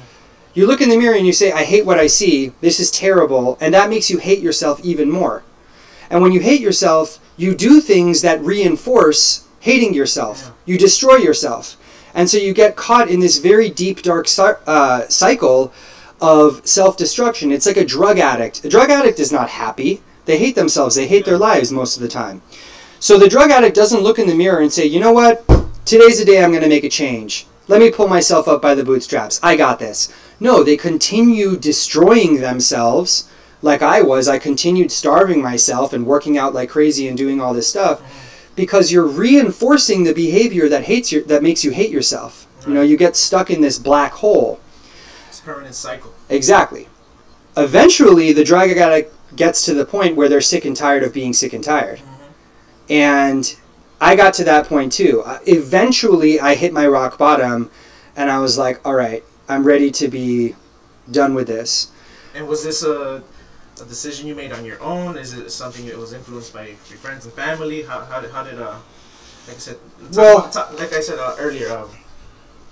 B: you look in the mirror and you say, I hate what I see, this is terrible, and that makes you hate yourself even more. And when you hate yourself, you do things that reinforce hating yourself. You destroy yourself. And so you get caught in this very deep, dark uh, cycle of self destruction. It's like a drug addict. A drug addict is not happy. They hate themselves, they hate their lives most of the time. So the drug addict doesn't look in the mirror and say, you know what? Today's the day I'm going to make a change. Let me pull myself up by the bootstraps. I got this. No, they continue destroying themselves like I was. I continued starving myself and working out like crazy and doing all this stuff because you're reinforcing the behavior that hates you that makes you hate yourself. You know, you get stuck in this black hole.
A: Permanent cycle.
B: Exactly. Eventually, the drug addict gets to the point where they're sick and tired of being sick and tired. And I got to that point too. Uh, Eventually, I hit my rock bottom and I was like, all right, I'm ready to be done with this.
A: And was this a, a decision you made on your own? Is it something that was influenced by your friends and family? How, how did how did uh like I said
B: Well-
A: like I said uh, earlier um,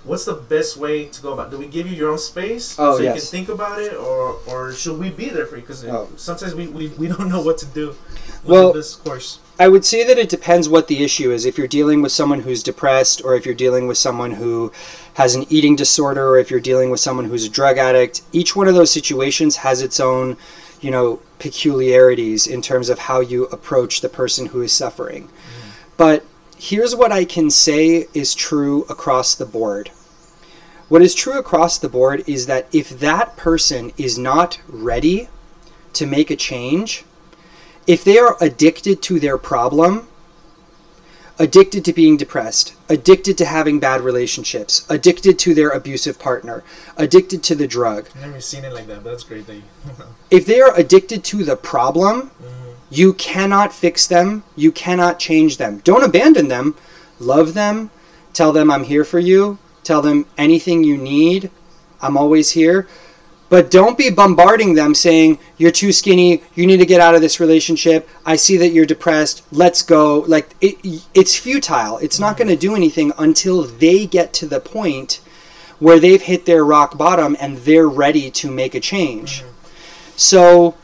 A: what's the best way to go about? Do we give you your own space
B: Oh,
A: so you can think about it, or or should we be there for you? Because
B: Oh.
A: sometimes we, we, we don't know what to do. With
B: Well-
A: this course.
B: I would say that it depends what the issue is. If you're dealing with someone who's depressed, or if you're dealing with someone who has an eating disorder, or if you're dealing with someone who's a drug addict, each one of those situations has its own, you know, peculiarities in terms of how you approach the person who is suffering. Mm-hmm. But here's what I can say is true across the board. What is true across the board is that if that person is not ready to make a change, if they are addicted to their problem, addicted to being depressed, addicted to having bad relationships, addicted to their abusive partner, addicted to the drug,
A: I've never seen it like that, but that's great that you.
B: if they are addicted to the problem, mm. You cannot fix them, you cannot change them. Don't abandon them, love them, tell them I'm here for you, tell them anything you need, I'm always here. But don't be bombarding them saying, You're too skinny, you need to get out of this relationship, I see that you're depressed, let's go. Like, it, it's futile. It's not going to do anything until they get to the point where they've hit their rock bottom and they're ready to make a change. Mm-hmm. So,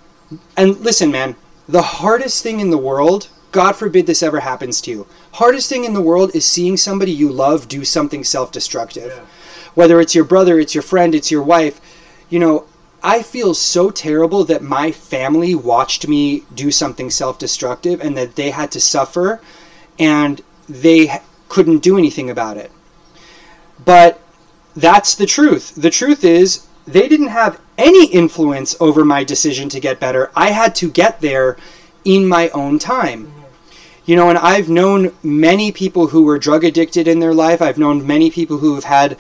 B: and listen, man, the hardest thing in the world, God forbid this ever happens to you, hardest thing in the world is seeing somebody you love do something self destructive.
A: Yeah.
B: Whether it's your brother, it's your friend, it's your wife. You know, I feel so terrible that my family watched me do something self destructive and that they had to suffer and they couldn't do anything about it. But that's the truth. The truth is, they didn't have any influence over my decision to get better. I had to get there in my own time. You know, and I've known many people who were drug addicted in their life. I've known many people who have had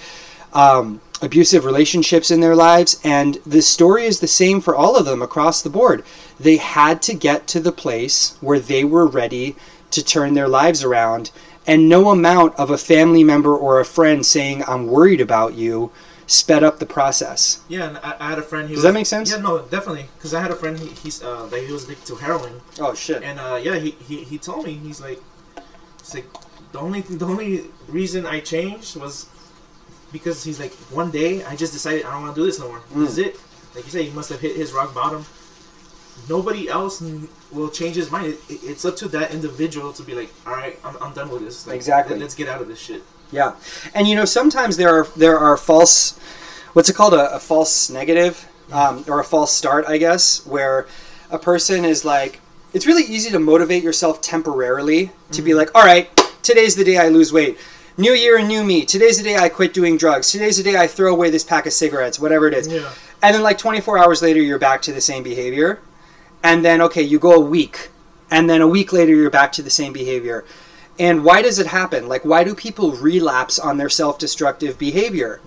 B: um, abusive relationships in their lives, and the story is the same for all of them across the board. They had to get to the place where they were ready to turn their lives around, and no amount of a family member or a friend saying, I'm worried about you, sped up the process.
A: Yeah, and I, I had a friend. He
B: Does
A: was,
B: that make sense?
A: Yeah, no, definitely. Because I had a friend. He, he's uh, that he was addicted to heroin,
B: Oh, shit.
A: and uh, yeah, he, he he told me he's like, it's like the only the only reason I changed was because he's like one day I just decided I don't want to do this no more. This is it. Like you said, he must have hit his rock bottom. Nobody else n- will change his mind. It, it- it's up to that individual to be like, all right, I'm, I'm done with this. Like,
B: Exactly.
A: let- Let's get out of this shit.
B: Yeah, and you know sometimes there are there are false, what's it called a, a false negative, um, or a false start, I guess, where a person is like, it's really easy to motivate yourself temporarily to be like, all right, today's the day I lose weight. New year and new me. Today's the day I quit doing drugs. Today's the day I throw away this pack of cigarettes, whatever it is.
A: Yeah.
B: And then like 24 hours later, you're back to the same behavior. And then, okay, you go a week. And then a week later, you're back to the same behavior. And why does it happen? Like, why do people relapse on their self destructive behavior?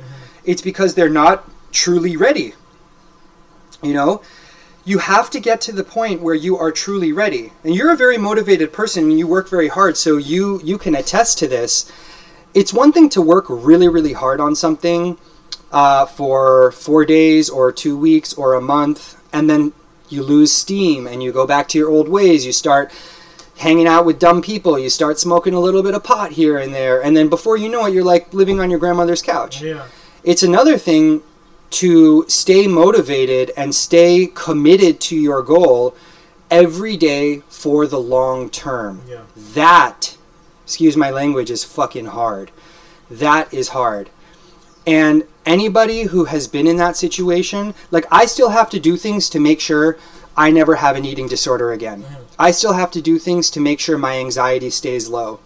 B: It's because they're not truly ready. You know? You have to get to the point where you are truly ready. And you're a very motivated person and you work very hard, so you, you can attest to this. It's one thing to work really, really hard on something uh, for four days or two weeks or a month, and then you lose steam and you go back to your old ways. You start hanging out with dumb people. You start smoking a little bit of pot here and there, and then before you know it, you're like living on your grandmother's couch.
A: Yeah.
B: It's another thing to stay motivated and stay committed to your goal every day for the long term.
A: Yeah.
B: That, excuse my language, is fucking hard. That is hard. And anybody who has been in that situation, like I still have to do things to make sure I never have an eating disorder again. I still have to do things to make sure my anxiety stays low.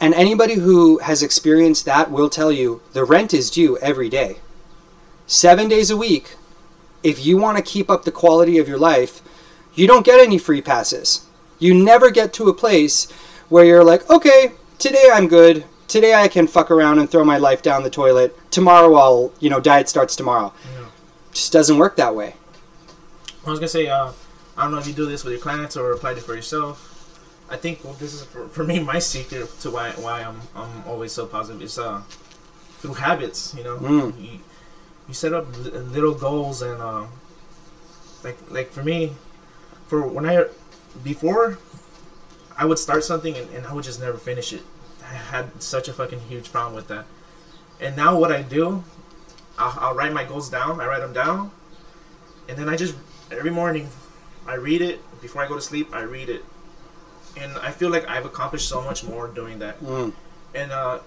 B: And anybody who has experienced that will tell you the rent is due every day. Seven days a week. If you want to keep up the quality of your life, you don't get any free passes. You never get to a place where you're like, okay, today I'm good. Today I can fuck around and throw my life down the toilet. Tomorrow I'll, you know, diet starts tomorrow.
A: Yeah.
B: Just doesn't work that way.
A: I was gonna say, uh, I don't know if you do this with your clients or applied it for yourself. I think well, this is for, for me my secret to why why I'm I'm always so positive is uh through habits. You know,
B: Mm.
A: you, you set up little goals and uh, like like for me, for when I before I would start something and, and I would just never finish it. I had such a fucking huge problem with that. And now what I do, I'll, I'll write my goals down. I write them down, and then I just every morning I read it before I go to sleep. I read it, and I feel like I've accomplished so much more doing that.
B: Mm.
A: And uh,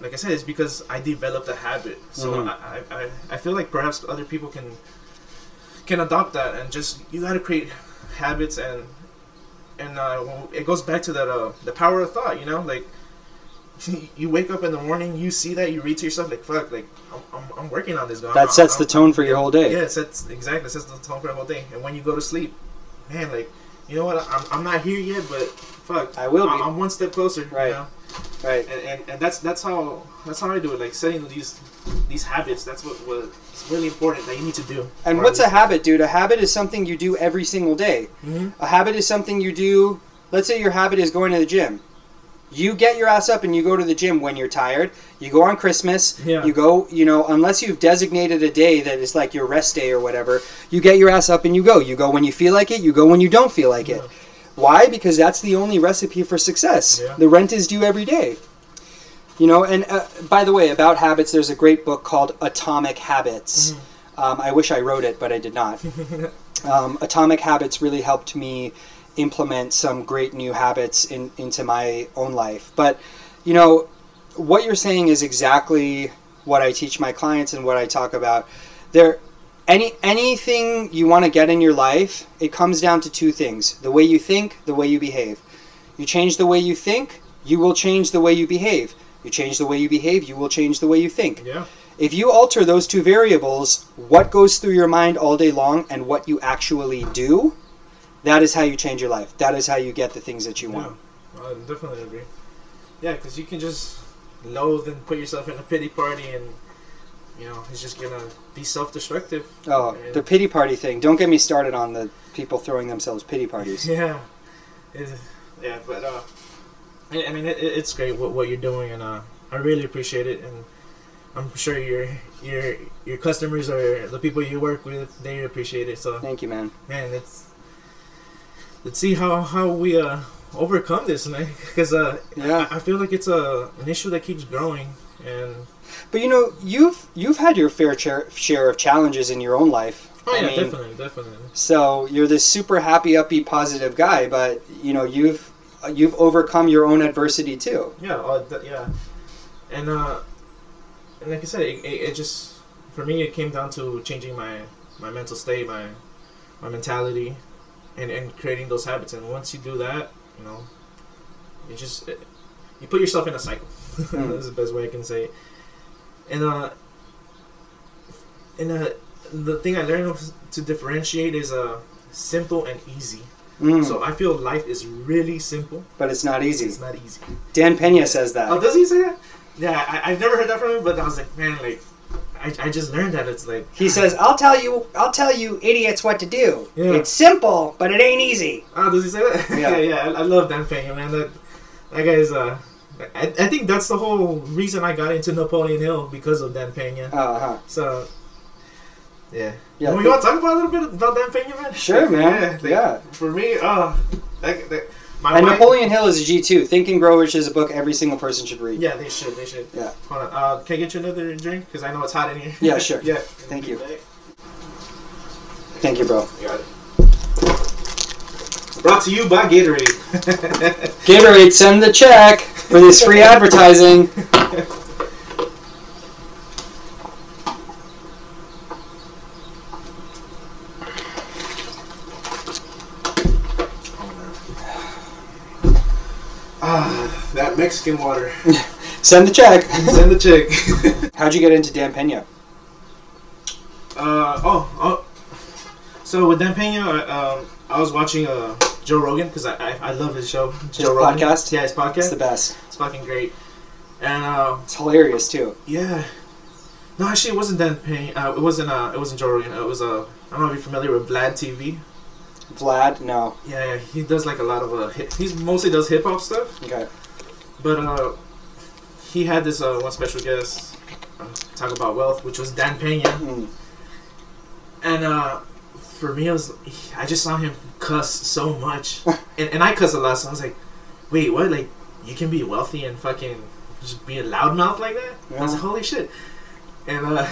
A: like I said, it's because I developed a habit. So
B: Mhm.
A: I, I, I, I feel like perhaps other people can can adopt that and just you got to create habits and and uh, it goes back to that uh, the power of thought. You know, like you wake up in the morning, you see that, you read to yourself like, "Fuck, like I'm, I'm, I'm working on this." Guy.
B: That sets the tone for your whole day.
A: Yeah, it sets exactly it sets the tone for the whole day. And when you go to sleep, man, like you know what? I'm, I'm not here yet, but fuck,
B: I will be.
A: I'm, I'm one step closer.
B: Right.
A: You know?
B: Right.
A: and, and, and that's that's how that's how I do it. Like setting these these habits. That's what what's really important that you need to do.
B: And what's a habit, dude? A habit is something you do every single day.
A: Mhm.
B: A habit is something you do. Let's say your habit is going to the gym. You get your ass up and you go to the gym when you're tired. You go on Christmas.
A: Yeah.
B: You go, you know, unless you've designated a day that is like your rest day or whatever, you get your ass up and you go. You go when you feel like it, you go when you don't feel like it. Why? Because that's the only recipe for success.
A: Yeah.
B: The rent is due every day. You know, and uh, by the way, about habits, there's a great book called Atomic Habits. Um, I wish I wrote it, but I did not. um, Atomic Habits really helped me implement some great new habits in, into my own life. But, you know, what you're saying is exactly what I teach my clients and what I talk about. There, any anything you want to get in your life, it comes down to two things: the way you think, the way you behave. You change the way you think, you will change the way you behave. You change the way you behave, you will change the way you think.
A: Yeah.
B: If you alter those two variables, what goes through your mind all day long and what you actually do, that is how you change your life. That is how you get the things that you want.
A: Yeah, I definitely agree. Yeah, because you can just loathe and put yourself in a pity party, and you know it's just gonna be self-destructive.
B: Oh,
A: And-
B: the pity party thing. Don't get me started on the people throwing themselves pity parties.
A: Yeah, It's- yeah, but uh, I, mean it, it- it's great what, what you're doing, and uh, I really appreciate it, and I'm sure your your your customers or the people you work with they appreciate it. So
B: Thank you, man.
A: man, it's let's see how how we uh overcome this, man, because uh
B: Yeah.
A: I, I feel like it's a an issue that keeps growing, and
B: But you know, you've you've had your fair share, share of challenges in your own life.
A: oh
B: I
A: yeah,
B: mean,
A: definitely, definitely.
B: So you're this super happy, upbeat, positive guy, but you know you've you've overcome your own adversity too.
A: Yeah, uh, th- yeah, and uh, and like I said, it, it, it just for me it came down to changing my my mental state, my my mentality, and and creating those habits. And once you do that, you know, you just it, you put yourself in a cycle.
B: Mm.
A: That's the best way I can say it. And uh, and uh, the thing I learned to differentiate is uh simple and easy.
B: Mm,
A: So I feel life is really simple.
B: but it's not easy.
A: It's not easy.
B: Dan Pena says that.
A: Oh, does he say that? Yeah, I, I've never heard that from him, but I was like, man, like, I, I just learned that it's like.
B: He says, "I'll tell you, I'll tell you, idiots, what to do.
A: Yeah.
B: It's simple, but it ain't easy."
A: Oh, does he say that?
B: Yeah.
A: yeah, yeah. I, I love Dan Pena, man. That that guy is uh. I, I think that's the whole reason I got into Napoleon Hill because of Dan Pena.
B: Uh huh.
A: So. Yeah.
B: Yeah.
A: Well, you want to talk about a little bit about Dan Pena, man?
B: Sure, man.
A: Yeah.
B: Yeah.
A: For me, uh, that, that, my
B: And
A: wife-
B: Napoleon Hill is a G two. Think and Grow Rich is a book every single person should read.
A: Yeah, they should. They should.
B: Yeah.
A: Hold on. Uh, can I get you another drink? Because I know it's hot in here.
B: Yeah, sure.
A: yeah.
B: Thank you. Thank you, bro.
A: You got it. Brought to you by Gatorade.
B: Gatorade, send the check for this free advertising.
A: ah, that Mexican water.
B: Send the check.
A: Send the check.
B: How'd you get into Dan Pena?
A: uh, oh, oh. So with Dan Pena, uh, um, I was watching uh, Joe Rogan because I, I I love his show. Joe Rogan.
B: podcast?
A: Yeah, his podcast.
B: It's the best.
A: It's fucking great. And uh,
B: It's hilarious too.
A: yeah. No, actually, it wasn't Dan Pena. Uh, it wasn't. Uh, it wasn't Joe Rogan. It was. Uh, I don't know if you're familiar with Vlad TV.
B: Vlad, no.
A: Yeah, yeah, he does like a lot of uh, hip, he's mostly does hip hop stuff.
B: Okay.
A: But uh, he had this uh, one special guest uh, talk about wealth, which was Dan Pena,
B: Mm.
A: and uh, for me, it was I just saw him cuss so much, and, and I cuss a lot, so I was like, wait, what? Like, you can be wealthy and fucking just be a loudmouth like that? I was like, holy shit! And uh,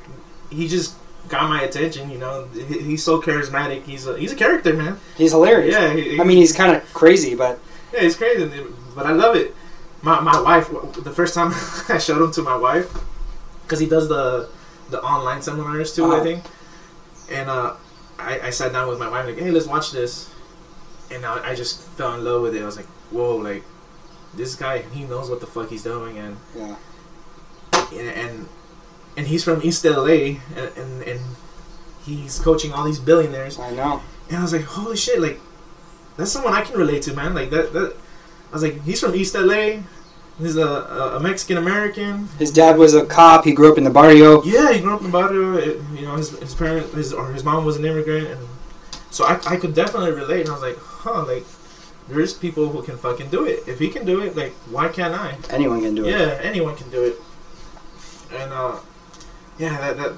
A: he just got my attention. You know, He- he's so charismatic. He's a he's a character, man.
B: He's hilarious.
A: Yeah, he-
B: I mean, he's kind of crazy, but
A: Yeah, he's crazy, but I love it. My my wife, the first time I showed him to my wife, because he does the the online seminars too, I
B: Uh-huh.
A: think. And uh, I I sat down with my wife like, hey, let's watch this, and I, I just fell in love with it. I was like, whoa, like this guy, he knows what the fuck he's doing, and
B: yeah.
A: and and, and he's from East LA, and, and and he's coaching all these billionaires.
B: I know.
A: And I was like, holy shit, like that's someone I can relate to, man. Like that, that I was like, he's from East LA. He's a, a, Mexican American.
B: His dad was a cop. He grew up in the barrio.
A: Yeah, he grew up in the Barrio. It- You know, his his parent, his or his mom was an immigrant, and so I, I could definitely relate. And I was like, huh, like there's people who can fucking do it. If he can do it, like why can't I?
B: Anyone can do it.
A: Yeah, anyone can do it. And uh, yeah, that that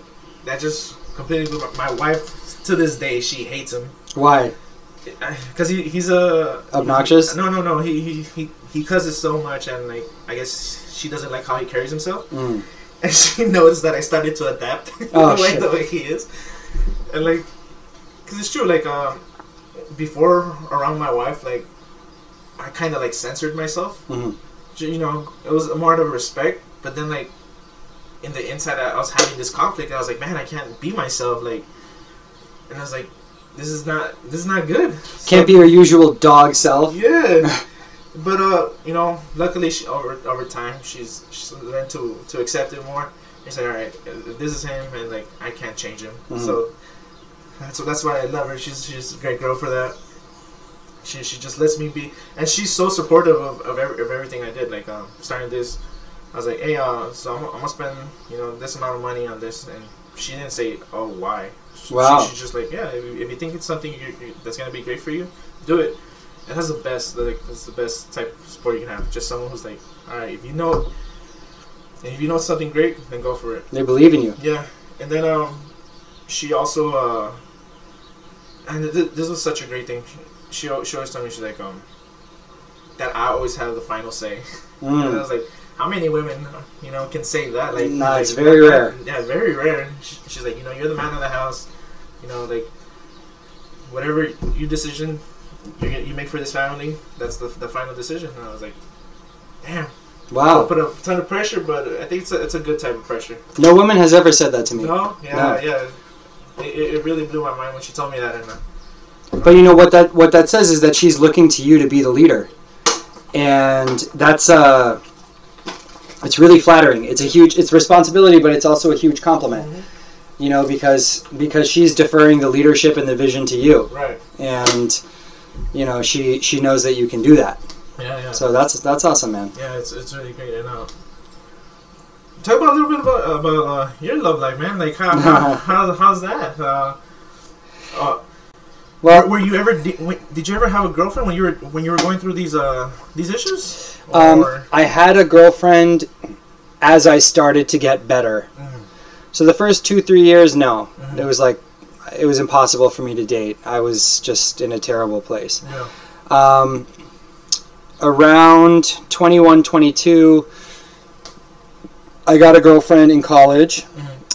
A: that just completely blew my, my wife. To this day, she hates him.
B: Why?
A: Because he, he's a
B: Obnoxious?
A: No, no, no. He he he he cusses so much, and like I guess she doesn't like how he carries himself,
B: Mm.
A: and she noticed that I started to adapt
B: Oh,
A: the way the way he is, and like, because it's true. Like um, before around my wife, like I kind of like censored myself.
B: Mhm.
A: You know, it was more out of respect, but then like in the inside, I I was having this conflict. I was like, man, I can't be myself. Like, and I was like, this is not this is not good.
B: Can't be your usual dog self.
A: Yeah. But uh, you know, luckily she, over over time she's she's learned to to accept it more. She's like, all right, this is him, and like I can't change him.
B: Mhm.
A: So, so that's why I love her. She's she's a great girl for that. She she just lets me be, and she's so supportive of of, every, of everything I did. Like um, starting this, I was like, hey, uh, so I'm, I'm gonna spend you know this amount of money on this, and she didn't say, oh, why. She-
B: Wow.
A: She, she's just like, yeah, if you, if you think it's something you, you, that's gonna be great for you, do it. And that's the best. Like that's the best type of support you can have. Just someone who's like, all right, if you know, and if you know something great, then go for it.
B: They believe in you.
A: Yeah, and then um, she also uh, and th- this was such a great thing. She she always told me she's like um, that I always have the final say. And I
B: Mm.
A: was like, how many women you know can say that? Like,
B: No,
A: like,
B: it's very rare.
A: Yeah, very rare. She, she's like, you know, you're the man of the house. You know, like whatever you decision you get, you make for this family, that's the the final decision. And I was like, damn.
B: Wow.
A: Put a ton of pressure, but I think it's a, it's a good type of pressure.
B: No woman has ever said that to me.
A: No, yeah,
B: No.
A: yeah. It, it really blew my mind when she told me that. And uh,
B: But you know what that what that says is that she's looking to you to be the leader, and that's uh, it's really flattering. It's a huge it's responsibility, but it's also a huge compliment. You know, because because she's deferring the leadership and the vision to you,
A: right,
B: and you know she she knows that you can do that.
A: yeah, yeah,
B: So that's that's awesome, man.
A: yeah. It's it's really great. And uh, talk about a little bit about about uh, your love life, man. Like how how, how how's that? Uh, uh,
B: Well,
A: were, were you ever did, did you ever have a girlfriend when you were when you were going through these uh these issues?
B: um, I had a girlfriend as I started to get better.
A: Mhm.
B: So the first two three years, no,
A: Mhm.
B: it was like it was impossible for me to date. I was just in a terrible place.
A: yeah.
B: Um, around 21, 22, I got a girlfriend in college.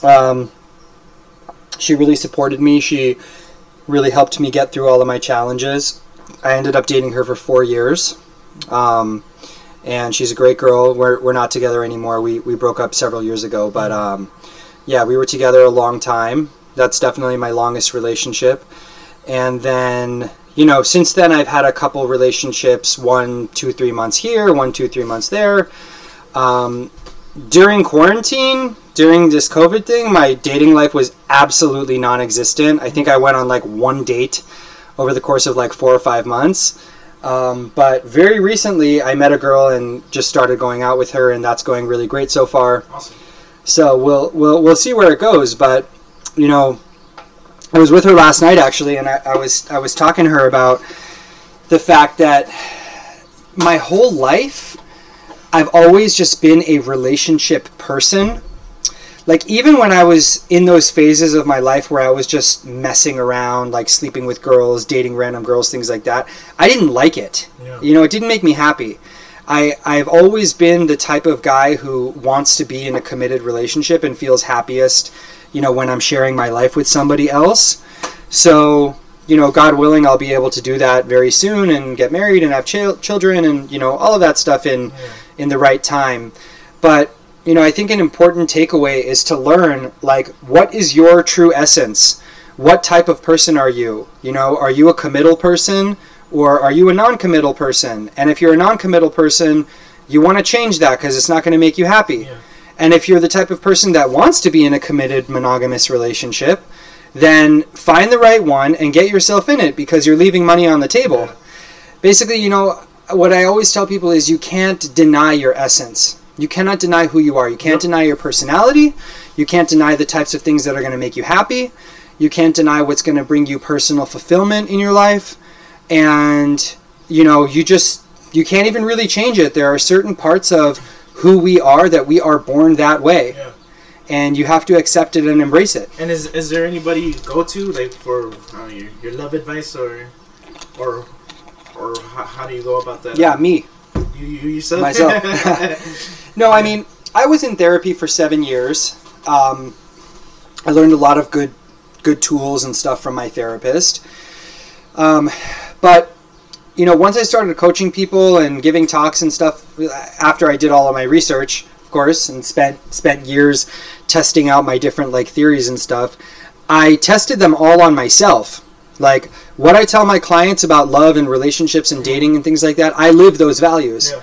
B: Um, she really supported me. She really helped me get through all of my challenges. I ended up dating her for four years. Um, and she's a great girl. We're, we're not together anymore. We, we broke up several years ago. But um, yeah, we were together a long time. That's definitely my longest relationship. And then, you know, since then I've had a couple relationships one, two, three months here, one, two, three months there. Um, during quarantine, during this COVID thing, my dating life was absolutely non existent. I think I went on like one date over the course of like four or five months. Um, but very recently, I met a girl and just started going out with her, and that's going really great so far.
A: Awesome.
B: So we'll we'll we'll see where it goes. But you know, I was with her last night actually, and I, I was I was talking to her about the fact that my whole life I've always just been a relationship person. Like even when I was in those phases of my life where I was just messing around, like sleeping with girls, dating random girls, things like that, I didn't like it.
A: Yeah.
B: You know, it didn't make me happy. I, I've always been the type of guy who wants to be in a committed relationship and feels happiest, you know, when I'm sharing my life with somebody else. So, you know, God willing, I'll be able to do that very soon and get married and have chil- children and, you know, all of that stuff in,
A: Yeah.
B: in the right time. But, you know, I think an important takeaway is to learn, like, what is your true essence? What type of person are you? You know, are you a committal person or are you a non committal person? And if you're a non committal person, you want to change that because it's not going to make you happy.
A: Yeah.
B: And if you're the type of person that wants to be in a committed monogamous relationship, then find the right one and get yourself in it because you're leaving money on the table.
A: Yeah.
B: Basically, you know, what I always tell people is you can't deny your essence. You cannot deny who you are. You can't
A: Yep.
B: deny your personality. You can't deny the types of things that are going to make you happy. You can't deny what's going to bring you personal fulfillment in your life. And, you know, you just, you can't even really change it. There are certain parts of who we are that we are born that way.
A: Yeah.
B: And you have to accept it and embrace it.
A: And is is there anybody you go to like for your, your love advice or or or how, how do you go about that?
B: Yeah, me.
A: You, you yourself.
B: Myself. No, I mean, I was in therapy for seven years. Um, I learned a lot of good, good tools and stuff from my therapist. Um, but you know, once I started coaching people and giving talks and stuff, after I did all of my research, of course, and spent spent years testing out my different like theories and stuff, I tested them all on myself. Like what I tell my clients about love and relationships and dating and things like that, I live those values.
A: Yeah.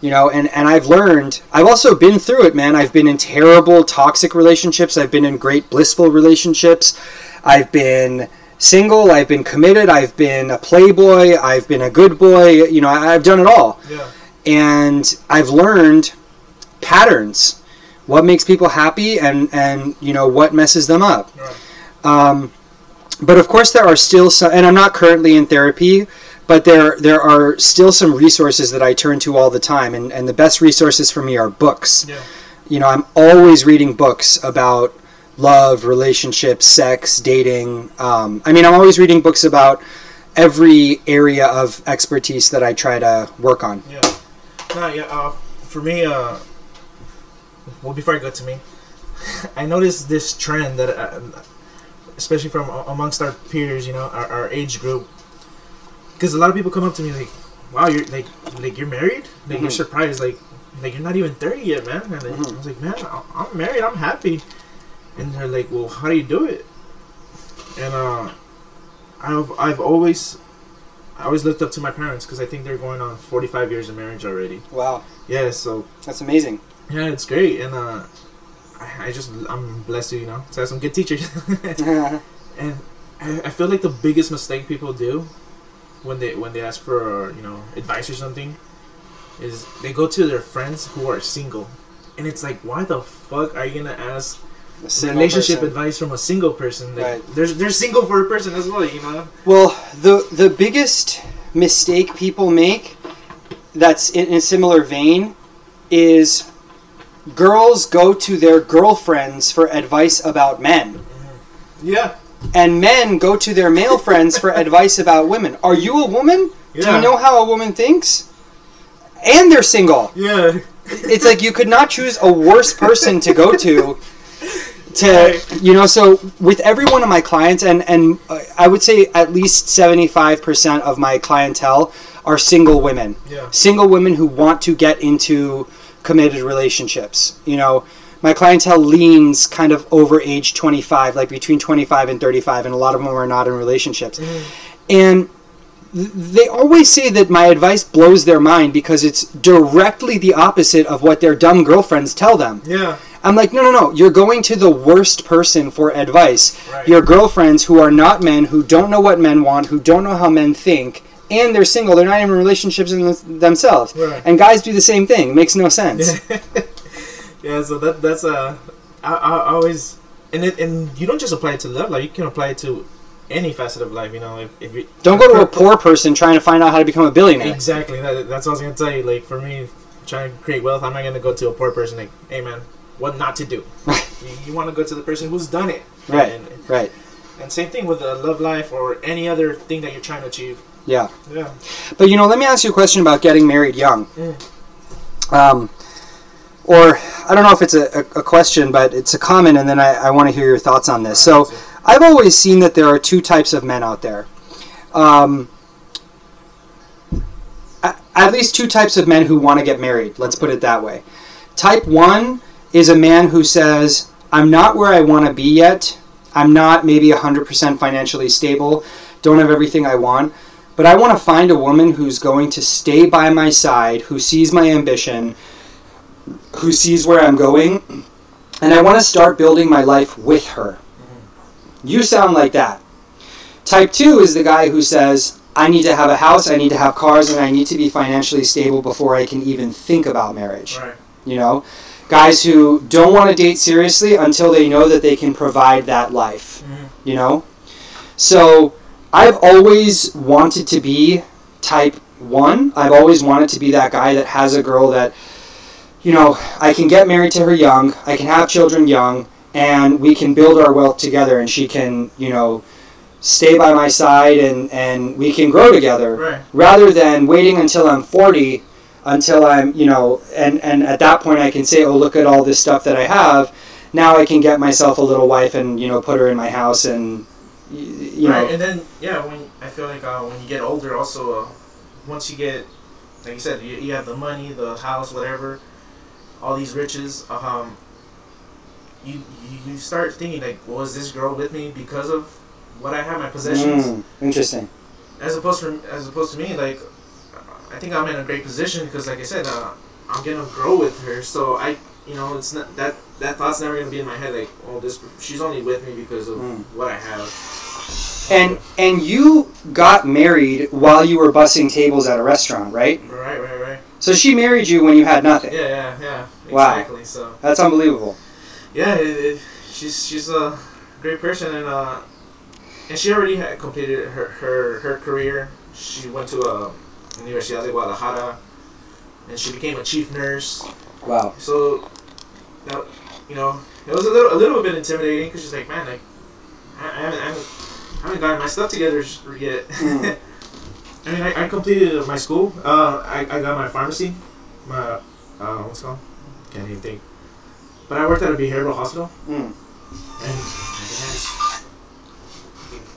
B: You know, and, and I've learned, I've also been through it, man. I've been in terrible, toxic relationships. I've been in great, blissful relationships. I've been single. I've been committed. I've been a playboy. I've been a good boy. You know, I- I've done it all.
A: Yeah.
B: And I've learned patterns. What makes people happy and, and you know, what messes them up.
A: Right.
B: Um, but of course, there are still some, and I'm not currently in therapy, but there there are still some resources that I turn to all the time, and, and the best resources for me are books.
A: Yeah.
B: You know, I'm always reading books about love, relationships, sex, dating. Um, I mean, I'm always reading books about every area of expertise that I try to work on.
A: Yeah. No, yeah. Uh, for me, uh, well, before I go to me, I noticed this trend that, uh, especially from a- amongst our peers, you know, our, our age group, because a lot of people come up to me like, "Wow, you're like, like you're married? Like you're
B: Mhm.
A: surprised? Like, like you're not even thirty yet, man." And
B: Mhm.
A: I was like, "Man, I'm married. I'm happy." And they're like, "Well, how do you do it?" And uh, I've I've always I always looked up to my parents because I think they're going on 45 years of marriage already.
B: Wow,
A: Yeah, so
B: that's amazing.
A: yeah, it's great, and uh, I, I just I'm blessed you know to have some good teachers, and I, I feel like the biggest mistake people do when they when they ask for you know advice or something is they go to their friends who are single, and it's like why the fuck are you gonna ask relationship
B: person.
A: advice from a single person? Like,
B: Right.
A: They're they're single for a person as well, you know.
B: Well, the the biggest mistake people make that's in, in a similar vein is girls go to their girlfriends for advice about men.
A: Yeah.
B: And men go to their male friends for advice about women. Are you a woman?
A: Yeah.
B: Do you know how a woman thinks? And they're single.
A: Yeah.
B: It's like you could not choose a worse person to go to to you know so with every one of my clients and and uh, i would say at least 75% of my clientele are single women.
A: Yeah.
B: single women who want to get into committed relationships. You know my clientele leans kind of over age 25 like between 25 and 35 and a lot of them are not in relationships. And th- they always say that my advice blows their mind because it's directly the opposite of what their dumb girlfriends tell them.
A: Yeah.
B: I'm like, no, no, no. You're going to the worst person for advice.
A: Right.
B: Your girlfriends who are not men, who don't know what men want, who don't know how men think, and they're single. They're not even in relationships in th- themselves.
A: Right.
B: And guys do the same thing. Makes no sense.
A: yeah, so that that's uh, I, I I always and it and you don't just apply it to love, like you can apply it to any facet of life. You know, if, if you
B: Don't go to a poor person trying to find out how to become a billionaire.
A: exactly that, that's what I was gonna tell you. Like for me, trying to create wealth, I'm not gonna go to a poor person like, hey man, what not to do. you you want to go to the person who's done it.
B: Right.
A: And,
B: Right.
A: and same thing with a love life or any other thing that you're trying to achieve.
B: Yeah.
A: Yeah.
B: But you know, let me ask you a question about getting married young.
A: Mm.
B: Um, or I don't know if it's a, a, a question, but it's a comment, and then I, I want to hear your thoughts on this. So I've always seen that there are two types of men out there. Um, at least two types of men who want to get married. Let's put it that way. Type one is a man who says, I'm not where I want to be yet. I'm not maybe 100% financially stable. Don't have everything I want. But I want to find a woman who's going to stay by my side, who sees my ambition, who sees where I'm going, and I want to start building my life with her. You sound like that. Type 2 is the guy who says, I need to have a house, I need to have cars, and I need to be financially stable before I can even think about marriage.
A: Right.
B: You know? Guys who don't want to date seriously until they know that they can provide that life.
A: Mhm.
B: You know? So, I've always wanted to be type 1. I've always wanted to be that guy that has a girl that, you know, I can get married to her young, I can have children young, and we can build our wealth together, and she can, you know, stay by my side and, and we can grow together
A: Right.
B: rather than waiting until I'm 40 until I'm, you know, and, and at that point I can say, oh, look at all this stuff that I have. Now I can get myself a little wife and, you know, put her in my house and, you
A: right.
B: know,
A: And then yeah, when I feel like uh, when you get older, also uh, once you get like you said, you, you have the money, the house, whatever, all these riches. Um, you you, you start thinking like, was this girl with me because of what I have, my possessions,
B: Mm, interesting.
A: as opposed to as opposed to me. Like, I think I'm in a great position because, like I said, uh, I'm gonna grow with her. So I, you know, it's not that that thought's never gonna be in my head. Like, oh, this she's only with me because of
B: Mm.
A: what I have.
B: And and you got married while you were bussing tables at a restaurant, right?
A: Right, right, right.
B: So she married you when you had nothing.
A: Yeah, yeah, yeah.
B: Wow.
A: Exactly. So
B: That's unbelievable.
A: yeah, it, it, she's she's a great person and uh, and she already had completed her her her career. She went to uh, Universidad de Guadalajara, and she became a chief nurse.
B: Wow.
A: So, that, you know, it was a little a little bit intimidating because she's like, man, like, I, I haven't I haven't, I haven't gotten my stuff together yet.
B: Mm.
A: I mean, I, I completed my school. Uh, I, I got my pharmacy. My uh, what's it called? Can't even think. But I worked at a behavioral hospital,
B: Mm.
A: and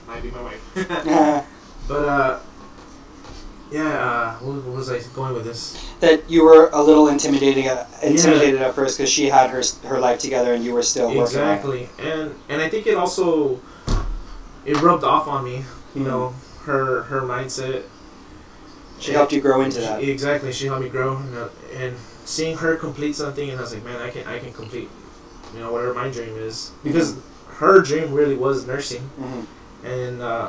A: might be my wife. but uh, yeah. Uh, what, was I going with this?
B: that you were a little intimidating, uh, intimidated at first because she had her her life together and you were still working.
A: Exactly, and and I think it also it rubbed off on me. You
B: Mhm.
A: know, her her mindset.
B: She helped you grow into that.
A: Exactly, she helped me grow, and, uh, and seeing her complete something, and I was like, man, I can I can complete, you know, whatever my dream is because her dream really was nursing,
B: Mhm.
A: and uh,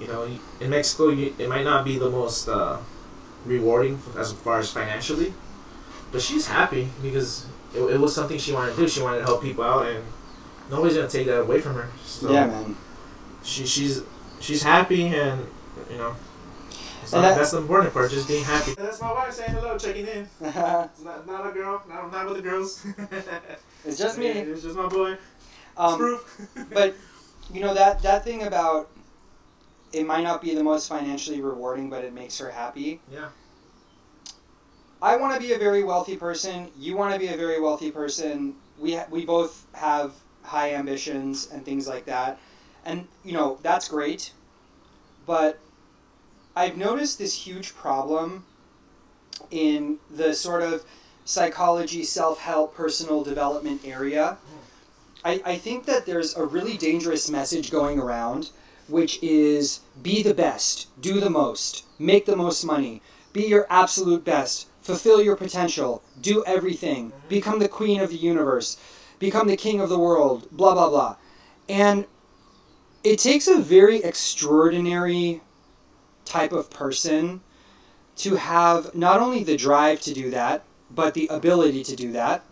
A: you know, in Mexico, you, it might not be the most uh, rewarding as far as financially, but she's happy because it, it was something she wanted to do. She wanted to help people out, and nobody's gonna take that away from her. So
B: Yeah, man.
A: she she's she's happy, and you know. it's
B: And that-
A: that's the important part, just being happy. That's my wife saying hello, checking in. It's not, not a girl, not, not with the girls.
B: it's just me.
A: It's just my boy.
B: Um,
A: Proof.
B: but you know that that thing about it might not be the most financially rewarding, but it makes her happy.
A: Yeah.
B: I want to be a very wealthy person. You want to be a very wealthy person. We ha- we both have high ambitions and things like that, and you know that's great. But I've noticed this huge problem in the sort of psychology, self help, personal development area. Hmm. I, I think that there's a really dangerous message going around, which is be the best, do the most, make the most money, be your absolute best, fulfill your potential, do everything, become the queen of the universe, become the king of the world, blah, blah, blah. And it takes a very extraordinary type of person to have not only the drive to do that, but the ability to do that.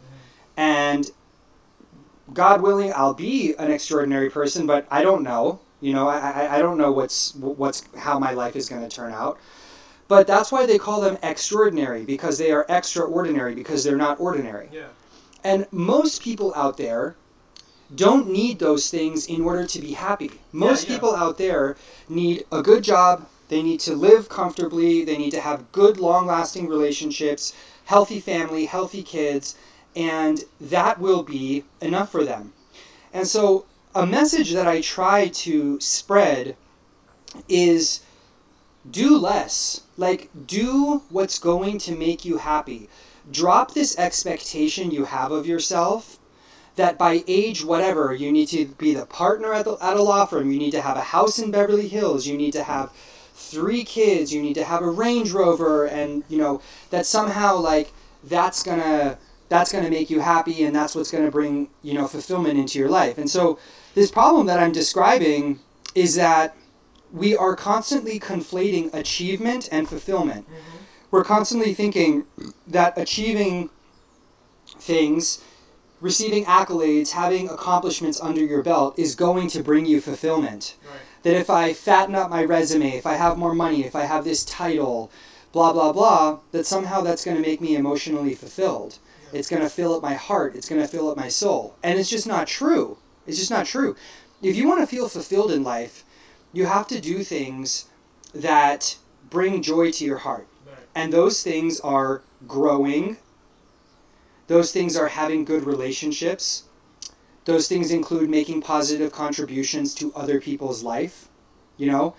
B: And God willing, I'll be an extraordinary person, but I don't know. You know, I, I, I don't know what's what's how my life is going to turn out. But that's why they call them extraordinary because they are extraordinary because they're not ordinary.
A: Yeah.
B: And most people out there don't need those things in order to be happy. Most
A: yeah.
B: people out there need a good job, they need to live comfortably, they need to have good, long lasting relationships, healthy family, healthy kids, and that will be enough for them. And so, a message that I try to spread is do less. Like, do what's going to make you happy. Drop this expectation you have of yourself that by age whatever, you need to be the partner at, the, at a law firm, you need to have a house in Beverly Hills, you need to have three kids, you need to have a Range Rover, and, you know, that somehow, like, that's gonna that's gonna make you happy and that's what's gonna bring you know fulfillment into your life and so this problem that i'm describing is that we are constantly conflating achievement and fulfillment. Mm-hmm. We're constantly thinking that achieving things receiving accolades having accomplishments under your belt is going to bring you fulfillment.
A: Right.
B: that if i fatten up my resume if i have more money if i have this title blah blah blah that somehow that's going to make me emotionally fulfilled. It's going to fill up my heart. It's going to fill up my soul. And it's just not true it's just not true. If you want to feel fulfilled in life you have to do things that bring joy to your heart. And those things are growing. Those things are having good relationships. Those things include making positive contributions to other people's life you know?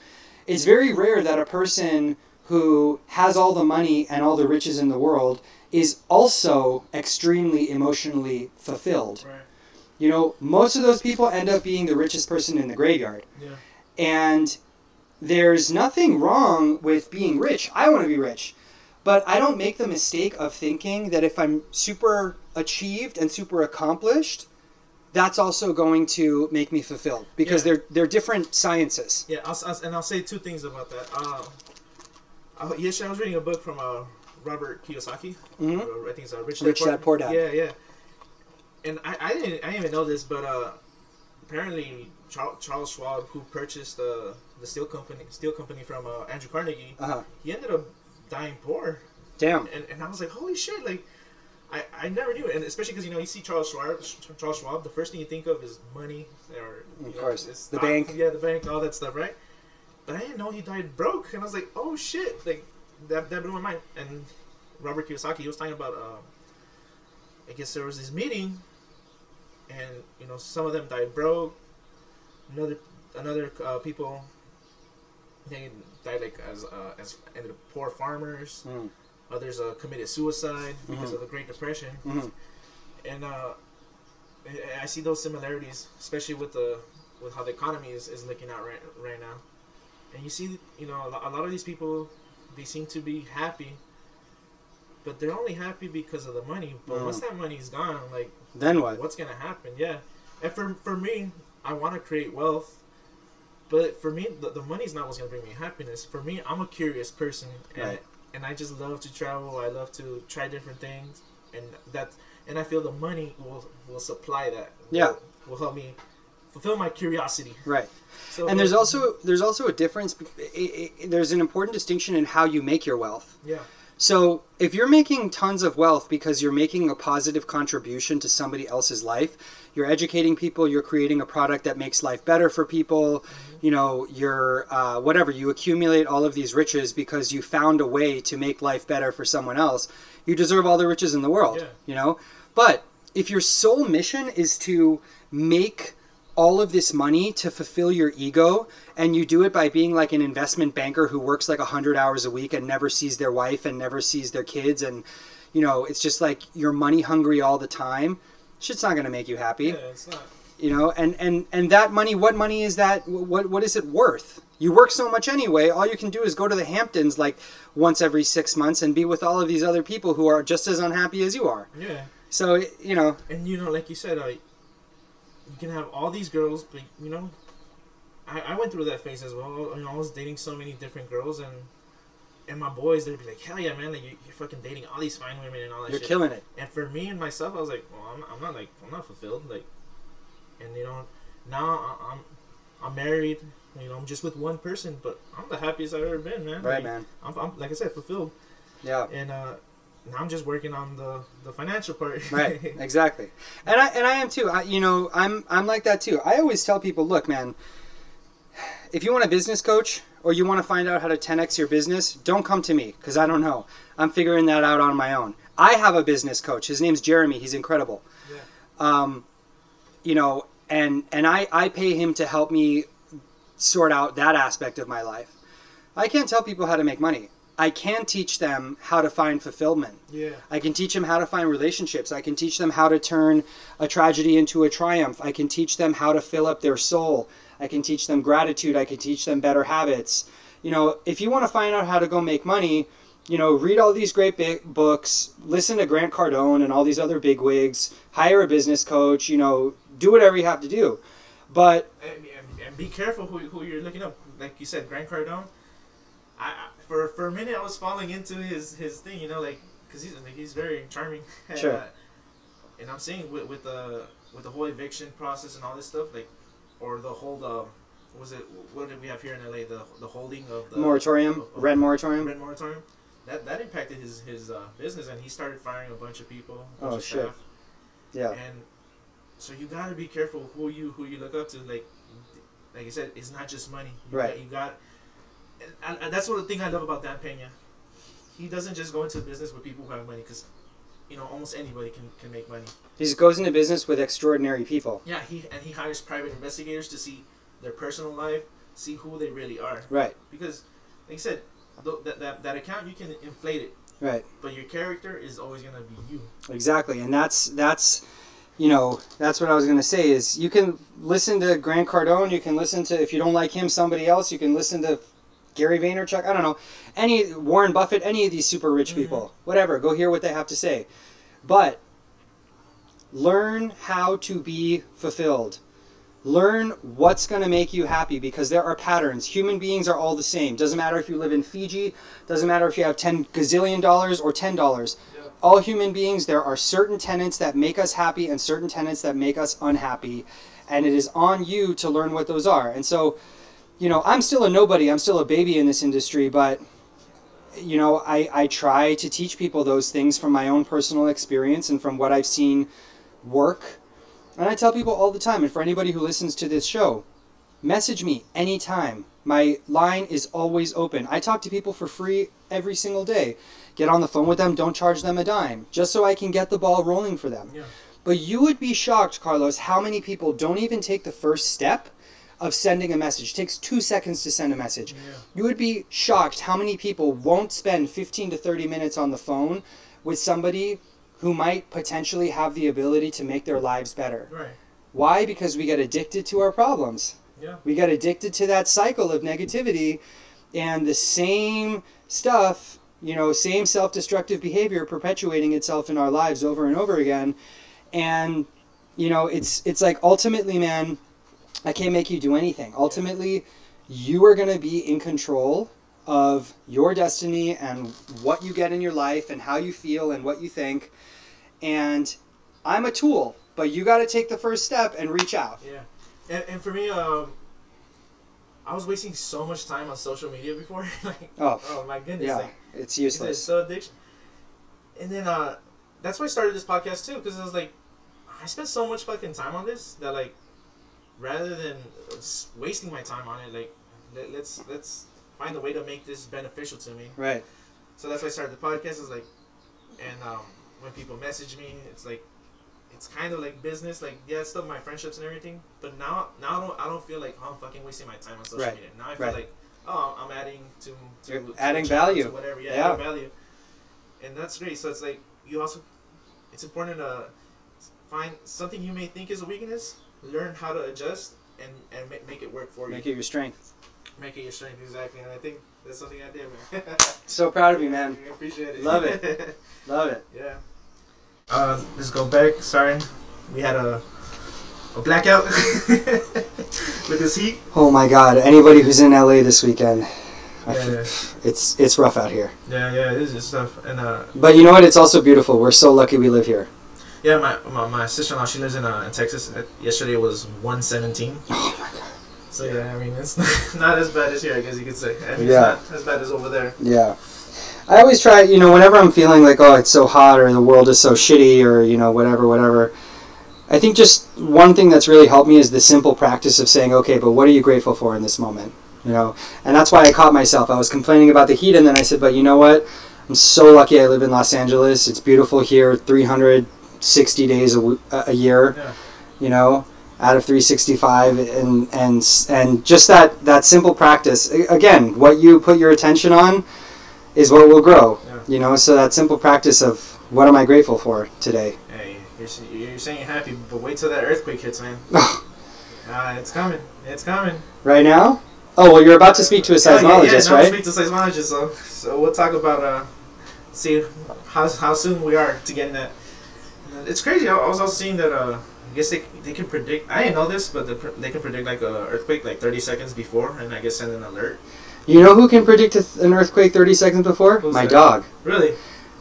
B: It's very rare that a person who has all the money and all the riches in the world is also extremely emotionally fulfilled.
A: Right.
B: You know, most of those people end up being the richest person in the graveyard.
A: Yeah.
B: And there's nothing wrong with being rich. I want to be rich. But I don't make the mistake of thinking that if I'm super achieved and super accomplished, that's also going to make me fulfilled because
A: Yeah.
B: they're they're different sciences.
A: Yeah, I'll, I'll- and I'll say two things about that. Um, I, yesterday I was reading a book from uh, Robert Kiyosaki.
B: Mhm.
A: Uh, I think it's uh, Rich,
B: Rich Dad, Poor Dad.
A: Yeah, yeah. And I, I didn't I didn't even know this, but uh, apparently Charles, Charles Schwab, who purchased uh, the steel company steel company from uh, Andrew Carnegie,
B: Uh-huh.
A: he ended up dying poor.
B: Damn.
A: And, and I was like, holy shit, like. I, I never knew it, and especially because you know you see Charles Schwab, Charles Schwab, the first thing you think of is money, or you
B: Of
A: know,
B: course.
A: it's
B: The
A: stock,
B: bank.
A: yeah, the bank, all that stuff, right? But I didn't know he died broke, and I was like, oh shit, like that, that blew my mind. And Robert Kiyosaki, he was talking about, uh, I guess there was this meeting, and you know some of them died broke, another another uh, people they died like as uh, as ended up poor farmers.
B: Mm.
A: Others uh, committed suicide because
B: Mhm.
A: of the Great Depression,
B: Mhm.
A: and uh, I- I see those similarities, especially with the with how the economy is, is looking out right right now. And you see, you know, a lot of these people, they seem to be happy, but they're only happy because of the money. But
B: Mm.
A: once that money's gone, like,
B: Then what?
A: what's gonna happen? Yeah, and for for me, I want to create wealth, but for me, the, the money's not what's gonna bring me happiness. For me, I'm a curious person, and
B: Right.
A: and I just love to travel. I love to try different things, and that and I feel the money will will supply that.
B: Yeah.
A: will, will help me fulfill my curiosity.
B: Right.
A: So
B: And there's also there's also a difference. be- i- i- There's an important distinction in how you make your wealth.
A: yeah,
B: So if you're making tons of wealth because you're making a positive contribution to somebody else's life, you're educating people, you're creating a product that makes life better for people, you know, you're uh, whatever, you accumulate all of these riches because you found a way to make life better for someone else. You deserve all the riches in the world,
A: Yeah.
B: you know? But if your sole mission is to make all of this money to fulfill your ego and you do it by being like an investment banker who works like 100 hours a week and never sees their wife and never sees their kids and you know it's just like you're money hungry all the time shit's not going to make you happy.
A: Yeah, it's not.
B: you know and and and that money what money is that? What what is it worth? You work so much anyway all you can do is go to the hamptons like once every 6 months and be with all of these other people who are just as unhappy as you are.
A: Yeah,
B: so you know.
A: And you know, like you said, uh, you can have all these girls, but you know, I, I went through that phase as well. You know, I was dating so many different girls, and and my boys, they'd be like, "Hell yeah, man! Like you, you're fucking dating all these fine women and all that
B: you're
A: shit."
B: killing it
A: And for me and myself, I was like, well, I'm, I'm not like I'm not fulfilled. Like, and you know, now I- I'm I'm married. You know, I'm just with one person, but I'm the happiest I've ever been, man.
B: right
A: Like,
B: man
A: I'm, I'm like I said, fulfilled,
B: yeah
A: and uh, now I'm just working on the the financial part.
B: right exactly. And i and i am too. I you know i'm i'm like that too. I always tell people look man if you want a business coach or you want to find out how to 10x your business don't come to me because i don't know. I'm figuring that out on my own. I have a business coach. His name's jeremy. He's incredible.
A: Yeah.
B: um, you know and and i i pay him to help me sort out that aspect of my life. I can't tell people how to make money i can teach them how to find fulfillment
A: yeah.
B: I can teach them how to find relationships. I can teach them how to turn a tragedy into a triumph. I can teach them how to fill up their soul. I can teach them gratitude. I can teach them better habits. You know, if you want to find out how to go make money, you know, read all these great big books, listen to Grant Cardone and all these other big wigs, hire a business coach, you know, do whatever you have to do. But
A: And, and, and be careful who, who you're looking up. Like you said, Grant Cardone. For for a minute I was falling into his his thing, you know, like because he's like, he's very charming. And,
B: Sure.
A: uh, and I'm seeing with with the with the whole eviction process and all this stuff, like, or the whole uh, was it what did we have here in LA? The the holding of the
B: moratorium,
A: of- of
B: rent moratorium.
A: rent moratorium. That that impacted his his uh, business, and he started firing a bunch of people. a
B: Oh,
A: of
B: shit.
A: staff.
B: Yeah.
A: And so you gotta be careful who you who you look up to. Like, like I said, it's not just money. You
B: Right.
A: Got, you got, and, and that's what the thing I love about Dan Pena. He doesn't just go into business with people who have money, because, you know, almost anybody can, can make money.
B: He just goes into business with extraordinary people.
A: Yeah, he and he hires private investigators to see their personal life, see who they really are.
B: Right.
A: Because, like I said, th- that, that that account you can inflate it,
B: Right.
A: but your character is always gonna be you.
B: Exactly, and that's that's you know, that's what I was going to say is you can listen to Grant Cardone, you can listen to if you don't like him somebody else, you can listen to Gary Vaynerchuk, I don't know, any Warren Buffett, any of these super rich mm-hmm. people, whatever, go hear what they have to say. But learn how to be fulfilled. Learn what's going to make you happy because there are patterns. Human beings are all the same. Doesn't matter if you live in Fiji, doesn't matter if you have 10 gazillion dollars or $10. All human beings, there are certain tenets that make us happy and certain tenets that make us unhappy. And it is on you to learn what those are. And so, you know, I'm still a nobody, I'm still a baby in this industry, but you know, I, I try to teach people those things from my own personal experience and from what I've seen work. And I tell people all the time, and for anybody who listens to this show, message me anytime. My line is always open. I talk to people for free every single day. Get on the phone with them, don't charge them a dime, just so I can get the ball rolling for them.
A: Yeah.
B: But you would be shocked, Carlos, how many people don't even take the first step of sending a message. It takes two seconds to send a message.
A: Yeah.
B: You would be shocked how many people won't spend 15 to 30 minutes on the phone with somebody who might potentially have the ability to make their lives better.
A: Right.
B: Why? Because we get addicted to our problems.
A: Yeah.
B: We get addicted to that cycle of negativity and the same stuff, you know, same self destructive behavior perpetuating itself in our lives over and over again. And, you know, it's it's like ultimately, man, I can't make you do anything. Ultimately, you are going to be in control of your destiny and what you get in your life and how you feel and what you think. And I'm a tool, but you got to take the first step and reach out.
A: Yeah. And, and for me, um, I was wasting so much time on social media before. like,
B: Oh,
A: oh my goodness.
B: yeah,
A: Like,
B: it's useless.
A: it's so addiction. And then uh, that's why I started this podcast too, because I was like, I spent so much fucking time on this that like, rather than wasting my time on it, like, let, let's let's find a way to make this beneficial to me.
B: Right.
A: So that's why I started the podcast. Is like, and um, when people message me, it's like, it's kind of like business. Like, yeah, it's still my friendships and everything. But now, now I don't, I don't feel like oh, I'm fucking wasting my time on social
B: Right.
A: media. Now I feel
B: Right.
A: like, oh, I'm adding to, to, to
B: adding value.
A: to whatever. Yeah,
B: Yeah.
A: adding value. And that's great. So it's like you also, it's important to find something you may think is a weakness, learn how to adjust, and and ma- make it work for you.
B: Make it your strength.
A: Make it your strength exactly. And I think that's something I did, man.
B: So proud of you, man.
A: I appreciate it.
B: Love it. Love it.
A: Yeah. Uh, let's go back. Sorry, we had a a blackout with this heat.
B: Oh my God! Anybody who's in LA this weekend, I
A: Yeah,
B: it's it's rough out here.
A: yeah, yeah. it is. is stuff. And uh,
B: But you know what? It's also beautiful. We're so lucky we live here.
A: Yeah, my my, my sister in law, she lives in uh in Texas. Uh, Yesterday was one seventeen.
B: Oh my God.
A: So yeah, I mean it's not as bad as here, I guess you could say. I mean,
B: Yeah.
A: it's not as bad as over there.
B: Yeah. I always try, you know, whenever I'm feeling like, oh, it's so hot or the world is so shitty or, you know, whatever, whatever. I think just one thing that's really helped me is the simple practice of saying, okay, but what are you grateful for in this moment? You know, and that's why I caught myself. I was complaining about the heat and then I said, but you know what? I'm so lucky I live in Los Angeles. It's beautiful here, 360 days a, a year,
A: Yeah.
B: you know, out of 365 and and and just that that simple practice. Again, what you put your attention on is what will grow.
A: Yeah.
B: You know, so that simple practice of what am I grateful for today?
A: Hey, you're, you're saying you're happy, but wait till that earthquake hits, man. Uh, it's coming. It's coming.
B: right now? Oh, well, you're about to speak to a
A: seismologist, Yeah, yeah, yeah,
B: right?
A: speak to a seismologist, so so we'll talk about uh, see how how soon we are to getting that. It's crazy. I was also seeing that uh, I guess they they can predict. I didn't know this, but the, they can predict like a earthquake like 30 seconds before, and I guess send an alert.
B: You know who can predict a th- an earthquake 30 seconds before?
A: Who's
B: My
A: that?
B: dog.
A: Really?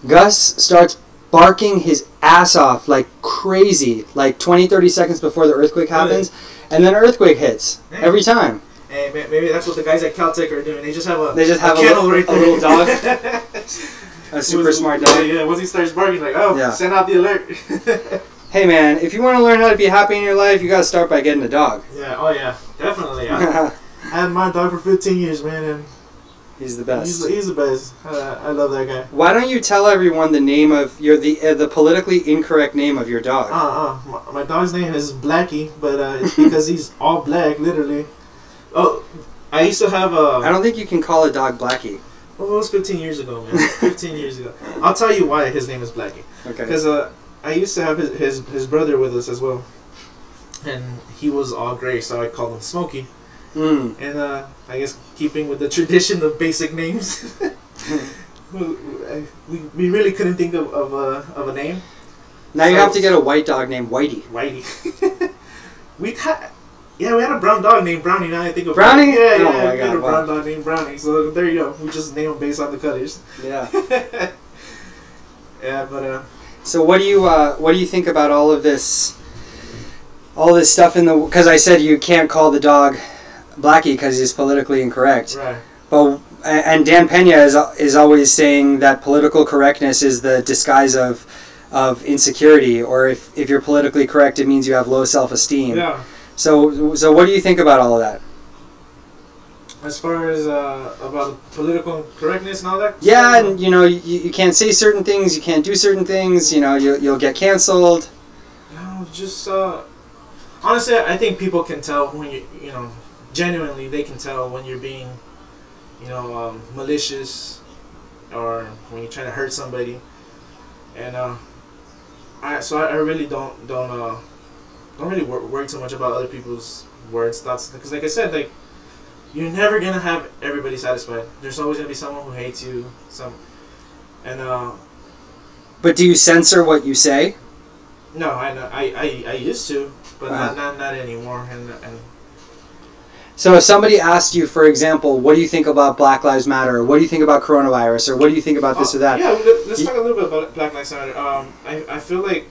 B: Gus starts barking his ass off like crazy, like 20, 30 seconds before the earthquake happens, and then earthquake hits every time.
A: Hey, maybe that's what the guys at Caltech are doing. They just have a
B: They just have a
A: kennel
B: little-
A: right
B: a little dog? A super
A: Once-
B: smart
A: Yeah,
B: dog.
A: yeah. Once he starts barking, like oh,
B: Yeah.
A: send out the alert.
B: Hey man, if you want to learn how to be happy in your life, you gotta start by getting a dog.
A: yeah. Oh yeah. Definitely. I, I had my dog for 15 years, man, and
B: He's the best.
A: he's the best. Uh, I love that guy.
B: Why don't you tell everyone the name of your the uh, the politically incorrect name of your dog?
A: Uh, uh, my, my dog's name is Blackie, but uh, it's because he's all black, literally. Oh, I used to have a.
B: I don't think you can call a dog Blackie.
A: Well, it was 15 years ago, man. 15 years ago. I'll tell you why his name is Blackie.
B: Okay.
A: Because uh, I used to have his, his his brother with us as well, and he was all gray, so I called him Smokey.
B: Mm.
A: And uh, I guess keeping with the tradition of basic names, we, we really couldn't think of of a, of a name.
B: Now you have to get a white dog named Whitey.
A: Whitey. we had, yeah, we had a brown dog named Brownie. Now I think of
B: Brownie?
A: Yeah,
B: Oh
A: yeah, we had a
B: wow.
A: brown dog named Brownie. So there you go. We just name him based on the colors.
B: Yeah.
A: yeah, but uh,
B: So what do you uh, what do you think about all of this? All this stuff in the because I said you can't call the dog Blackie because he's politically incorrect.
A: right.
B: But and Dan Pena is is always saying that political correctness is the disguise of of insecurity, or if, if you're politically correct, it means you have low self esteem.
A: Yeah.
B: So so what do you think about all of that?
A: As far as uh, about political correctness and all that.
B: Yeah, and you know you, you can't say certain things, you can't do certain things. You know you you'll get canceled.
A: No, just uh, honestly, I think people can tell when you you know genuinely they can tell when you're being you know um, malicious or when you're trying to hurt somebody, and uh, I so I, I really don't don't uh don't really wor- worry too much about other people's words thoughts because like I said like you're never gonna have everybody satisfied. There's always gonna be someone who hates you. Some and uh
B: But do you censor what you say?
A: no, I I I, I used to, but
B: Wow.
A: not, not not anymore. And and
B: So if somebody asked you, for example, what do you think about Black Lives Matter, or what do you think about coronavirus, or what do you think about this
A: Uh,
B: or that?
A: Yeah, let- let's talk a little bit about Black Lives Matter. Um, I, I feel like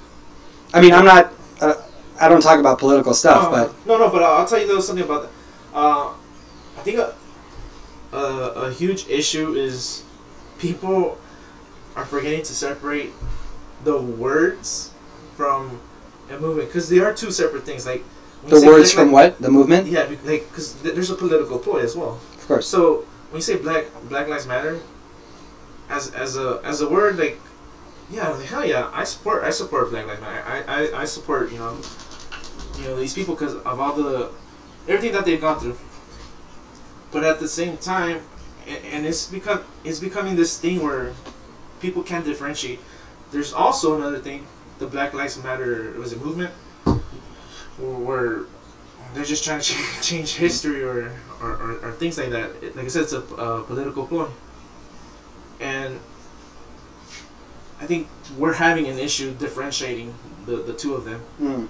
B: I mean, I'm not. Uh, I don't talk about political stuff,
A: uh,
B: but
A: no, no, but I'll, I'll tell you though something about that. Uh, I think a, a a huge issue is people are forgetting to separate the words from a movement because they are two separate things. Like
B: the words
A: Black
B: from
A: Li-
B: what? The movement?
A: Yeah, like because there's a political ploy as well.
B: Of course.
A: So when you say black Black Lives Matter, as as a as a word, like yeah, hell yeah, I support I support Black Lives Matter. I I, I support you know you know these people because of all the everything that they've gone through. But at the same time, and, it's become it's becoming this thing where people can't differentiate. There's also another thing, the Black Lives Matter was a movement where they're just trying to change history or, or, or, or things like that. Like I said, it's a political ploy. And I think we're having an issue differentiating the, the two of them.
B: Mm.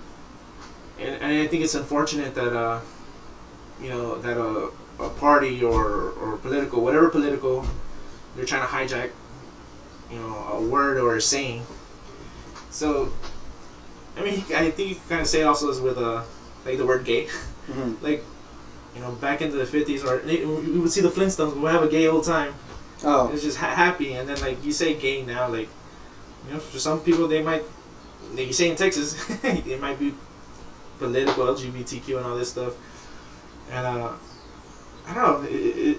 A: And, and I think it's unfortunate that, uh, you know, that a, a party or, or political, whatever political, they're trying to hijack, you know, a word or a saying. So, I mean, I think you can kind of say also is with, uh, like the word gay.
B: Mhm.
A: like you know back into the 50s or we would see the flintstones we would have a gay old time
B: Oh,
A: it's just ha- happy and then like you say gay now like you know for some people they might like you say in texas it might be political lgbtq and all this stuff and uh i don't know it, it,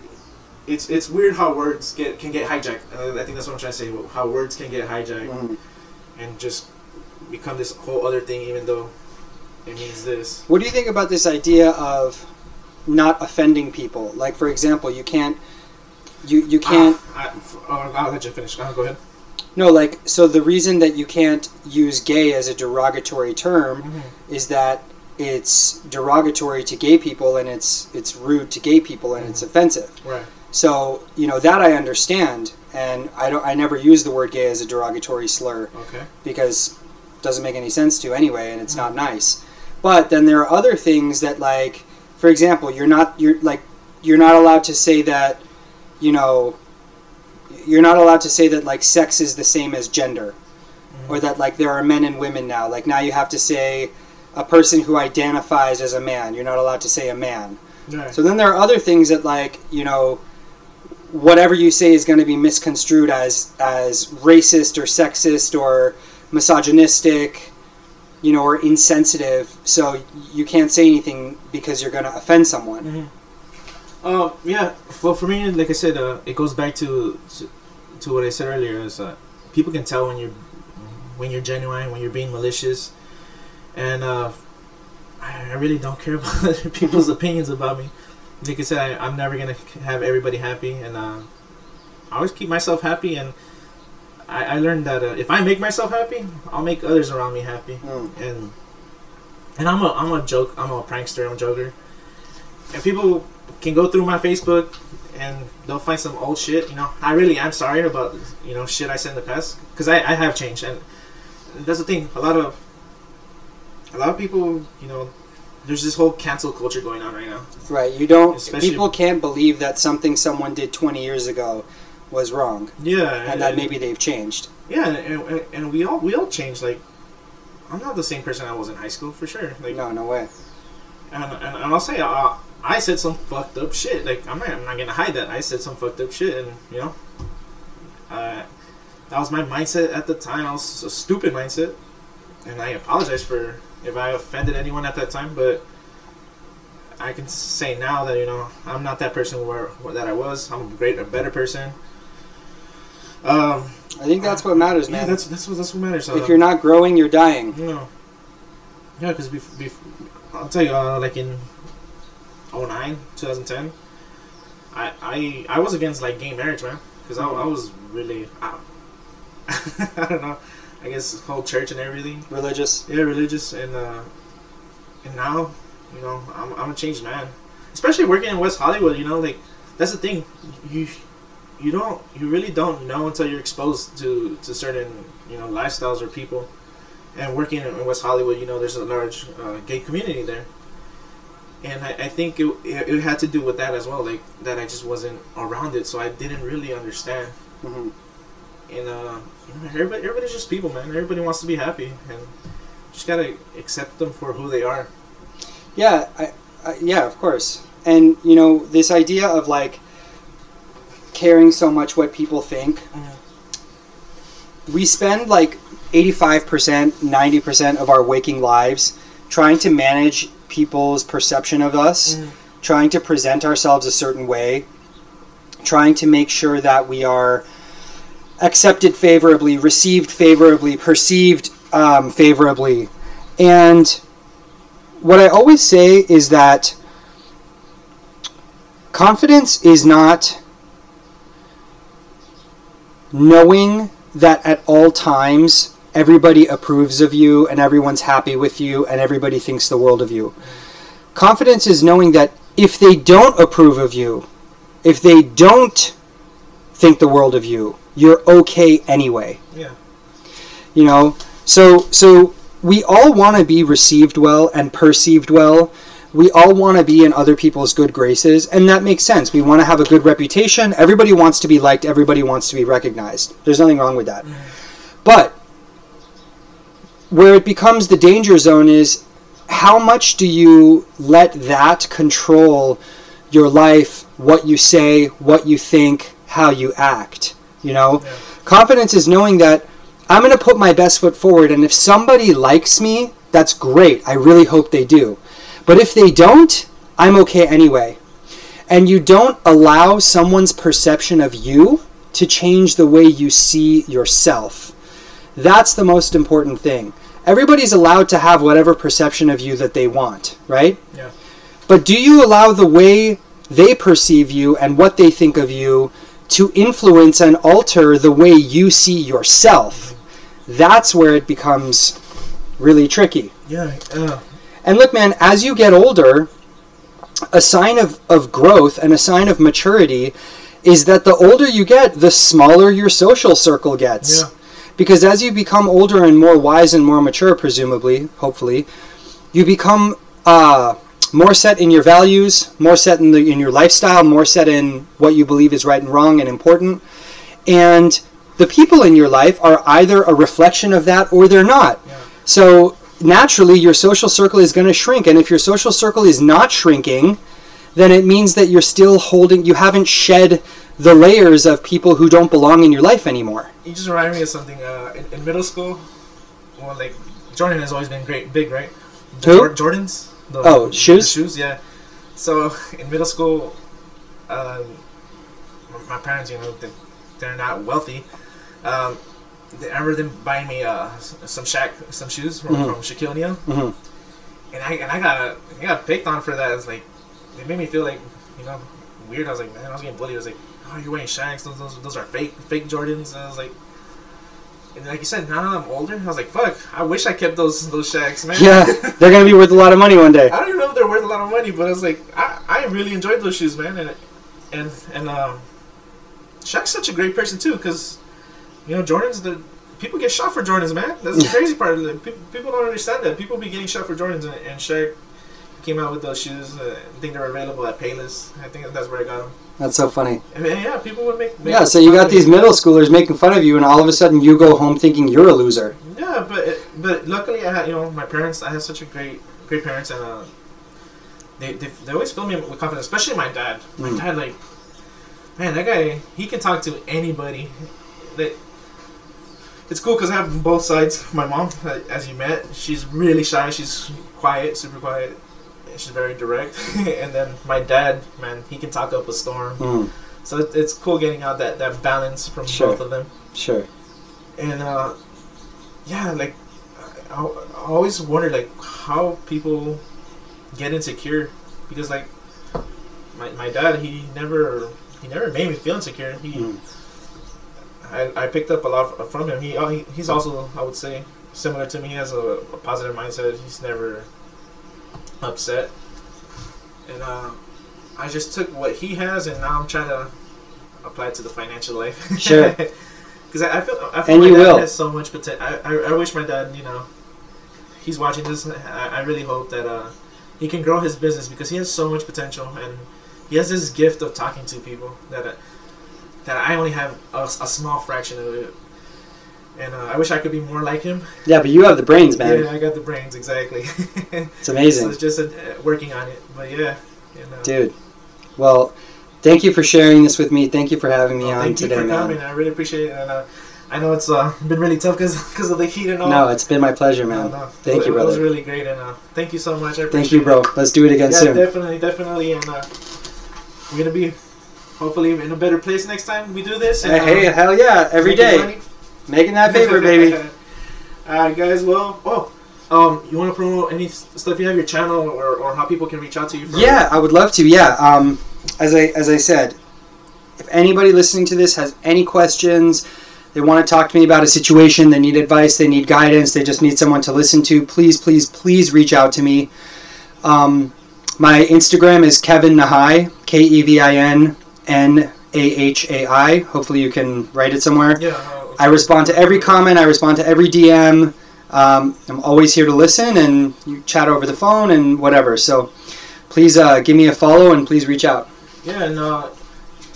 A: it's it's weird how words get can get hijacked uh, i think that's what i'm trying to say how words can get hijacked
B: Mhm.
A: and just become this whole other thing even though it means this
B: What do you think about this idea of not offending people? Like, for example, you can't. You, you can't
A: Ah, I, oh, I'll let you finish. Go ahead.
B: no like so the reason that you can't use gay as a derogatory term is that it's derogatory to gay people and it's it's rude to gay people and it's mm-hmm. offensive.
A: Right.
B: So you know that I understand, and I don't. I never use the word gay as a derogatory slur
A: Okay.
B: because it doesn't make any sense to anyway, and it's mm-hmm. not nice. But then there are other things that, like, for example, you're not you're like you're not allowed to say that, you know, you're not allowed to say that like sex is the same as gender, mm-hmm. or that like there are men and women now. Like now you have to say a person who identifies as a man. You're not allowed to say a man.
A: Right.
B: So then there are other things that like you know whatever you say is going to be misconstrued as as racist or sexist or misogynistic you know or insensitive so you can't say anything because you're going to offend someone
A: Uh, yeah. Well, for me, like I said, uh, it goes back to, to to what I said earlier. Is uh, people can tell when you're when you're genuine, when you're being malicious, and uh, I really don't care about other people's opinions about me. Like I said, I, I'm never gonna have everybody happy, and uh, I always keep myself happy. And I, I learned that uh, if I make myself happy, I'll make others around me happy.
B: Mm.
A: And and I'm a I'm a joke. I'm a prankster. I'm a joker. And people can go through my Facebook and they'll find some old shit. You know, I really am sorry about you know shit I said in the past because I, I have changed and that's the thing. A lot of a lot of people, you know, there's this whole cancel culture going on right now.
B: Right. You don't.
A: Especially-
B: people can't believe that something someone did 20 years ago was wrong,
A: Yeah,
B: and that maybe they've changed.
A: yeah, and, and, and we all we all change. Like, I'm not the same person I was in high school for sure. Like,
B: No, no way.
A: and, and, and I'll say uh, I said some fucked up shit. Like I'm not, I'm not gonna hide that I said some fucked up shit, and you know, uh, that was my mindset at the time. I was a stupid mindset, and I apologize for if I offended anyone at that time. But I can say now that you know I'm not that person where, where that I was. I'm a great, a better person. Um,
B: I think that's what matters,
A: yeah,
B: man.
A: that's that's what that's what matters.
B: if
A: Uh,
B: you're not growing, you're dying.
A: no. Yeah, because bef- bef- I'll tell you, uh, like in 09, 2010, I, I I was against like gay marriage, man. Because I, I was really, I, I don't know, I guess whole church and everything.
B: Religious.
A: Yeah, religious and uh, and now, you know, I'm I'm a changed man. Especially working in West Hollywood, you know, like that's the thing. You you don't you really don't know until you're exposed to to certain you know lifestyles or people. And working in West Hollywood, you know, there's a large uh, gay community there. And I, I think it, it, it had to do with that as well, like that I just wasn't around it, so I didn't really understand.
B: hmm
A: And uh, everybody, everybody's just people, man. Everybody wants to be happy, and just gotta accept them for who they are.
B: Yeah, I, I, yeah, of course. And you know, this idea of like caring so much what people think. We spend like 85%, 90% of our waking lives trying to manage people's perception of us,
A: Mhm.
B: trying to present ourselves a certain way, trying to make sure that we are accepted favorably, received favorably, perceived um, favorably. And what I always say is that confidence is not knowing that at all times everybody approves of you and everyone's happy with you and everybody thinks the world of you. Confidence is knowing that if they don't approve of you, if they don't think the world of you, you're okay anyway.
A: Yeah.
B: you know? So so we all want to be received well and perceived well. We all want to be in other people's good graces and that makes sense. We want to have a good reputation. Everybody wants to be liked. Everybody wants to be recognized. There's nothing wrong with that. Mm-hmm. But where it becomes the danger zone is how much do you let that control your life what you say what you think how you act you know?
A: Yeah.
B: confidence is knowing that i'm going to put my best foot forward and if somebody likes me that's great. I really hope they do. But if they don't i'm okay anyway. And you don't allow someone's perception of you to change the way you see yourself. That's the most important thing. Everybody's allowed to have whatever perception of you that they want right?
A: Yeah.
B: but do you allow the way they perceive you and what they think of you to influence and alter the way you see yourself? That's where it becomes really tricky.
A: Yeah.
B: And look, man, as you get older, a sign of, of growth and a sign of maturity is that the older you get, the smaller your social circle gets.
A: Yeah.
B: Because as you become older and more wise and more mature, presumably, hopefully, you become uh, more set in your values, more set in, the, in your lifestyle, more set in what you believe is right and wrong and important. And the people in your life are either a reflection of that or they're not.
A: Yeah.
B: So naturally, your social circle is going to shrink. And if your social circle is not shrinking, then it means that you're still holding, you haven't shed the layers of people who don't belong in your life anymore.
A: you just reminded me of something. Uh, in, in middle school, well, like Jordan has always been great, big, right?
B: Who?
A: Jordans. The,
B: Oh, shoes?
A: shoes, yeah. So in middle school, um, my parents, you know, they, they're not wealthy. Um, they, I remember them buying me uh, some Shaq, some shoes from,
B: Mhm.
A: from Shaquille O'Neal,
B: Mhm.
A: and I and I got I got picked on for that. It's like they made me feel like you know weird. I was like, man, I was getting bullied. I was like, oh, you're wearing Shaqs. Those, those, those are fake fake Jordans. And I was like, and like you said, now that I'm older, I was like, fuck, I wish I kept those those Shaqs, man.
B: Yeah, they're gonna be worth a lot of money one day.
A: I don't even know if they're worth a lot of money, but I was like, I, I really enjoyed those shoes, man, and and and um, Shaq's such a great person too, because you know Jordans, the people get shot for Jordans, man. That's the crazy part. Of it. People, people don't understand that. People be getting shot for Jordans, and, and Shaq came out with those shoes. Uh, I think they're available at Payless. I think that's where I got them.
B: That's so funny.
A: Yeah, people would make. make
B: Yeah, so you got these middle schoolers making fun of you, and all of a sudden you go home thinking you're a loser.
A: Yeah, but but luckily I had you know my parents. I had such a great great parents, and uh, they, they they always fill me with confidence. Especially my dad. My
B: Mm.
A: dad, like, man, that guy he can talk to anybody. That it's cool because I have both sides. My mom, as you met, she's really shy. She's quiet, super quiet. She's very direct. and then my dad, man, he can talk up a storm.
B: Mm,
A: So it, it's cool getting out that, that balance from
B: Sure.
A: both of them
B: sure.
A: and uh, yeah, like I, I always wonder like how people get insecure because like my, my dad he never he never made me feel insecure. He
B: Mm.
A: I, I picked up a lot from him. He, uh, he he's also I would say similar to me. He has a, a positive mindset. He's never upset, and uh, I just took what he has and now I'm trying to apply it to the financial life.
B: Sure.
A: Because I, I feel, I feel
B: And
A: my
B: you
A: dad
B: will.
A: has so much potential. I, I, I wish my dad, you know, he's watching this. I, I really hope that uh, he can grow his business because he has so much potential and he has this gift of talking to people that uh, that I only have a, a small fraction of it. And uh, I wish I could be more like him.
B: Yeah, but you have the brains, man.
A: Yeah, I got the brains exactly.
B: It's
A: so
B: amazing.
A: it's just uh, working on it. But yeah, you know.
B: Dude. Well, thank you for sharing this with me. Thank you for having me
A: Well,
B: on
A: thank
B: today,
A: you for
B: man.
A: coming. I really appreciate it. And uh, I know it's uh, been really tough because of the heat and all.
B: No, it's been my pleasure, man.
A: no. no.
B: Thank
A: it,
B: you,
A: It was really great, and uh, thank you so much. I
B: Thank you, bro.
A: it.
B: Let's do it again
A: Yeah,
B: soon.
A: definitely, definitely, and uh, we're gonna be hopefully in a better place next time we do this. And,
B: Hey, hell yeah, Every day. Making that paper, baby.
A: All right, guys. Well, oh, um, you want to promote any stuff? You have your channel, or, or how people can reach out to you? For
B: Yeah, I would love to. Yeah. Um, as I as I said, if anybody listening to this has any questions, they want to talk to me about a situation, they need advice, they need guidance, they just need someone to listen to, please, please, please reach out to me. Um, my Instagram is Kevin Nahai, K E V I N N A H A I. Hopefully, you can write it somewhere.
A: Yeah.
B: I respond to every comment. I respond to every DM. Um, I'm always here to listen, and you chat over the phone and whatever. So please uh, give me a follow and please reach out.
A: Yeah, and uh,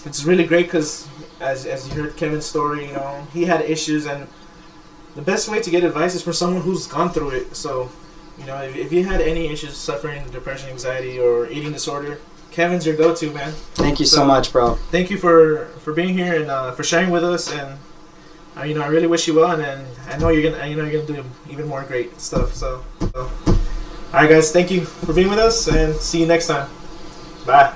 A: it's really great because as as you heard Kevin's story, you know, he had issues, and the best way to get advice is from someone who's gone through it. So, you know, if, if you had any issues, suffering depression, anxiety, or eating disorder, Kevin's your go-to man.
B: Thank you so
A: So-
B: much, bro.
A: Thank you for for being here and uh, for sharing with us, and uh, you know, I really wish you well, and, and I know you're gonna, you know, you're gonna do even more great stuff. So, so. all right, guys, thank you for being with us, and see you next time. Bye.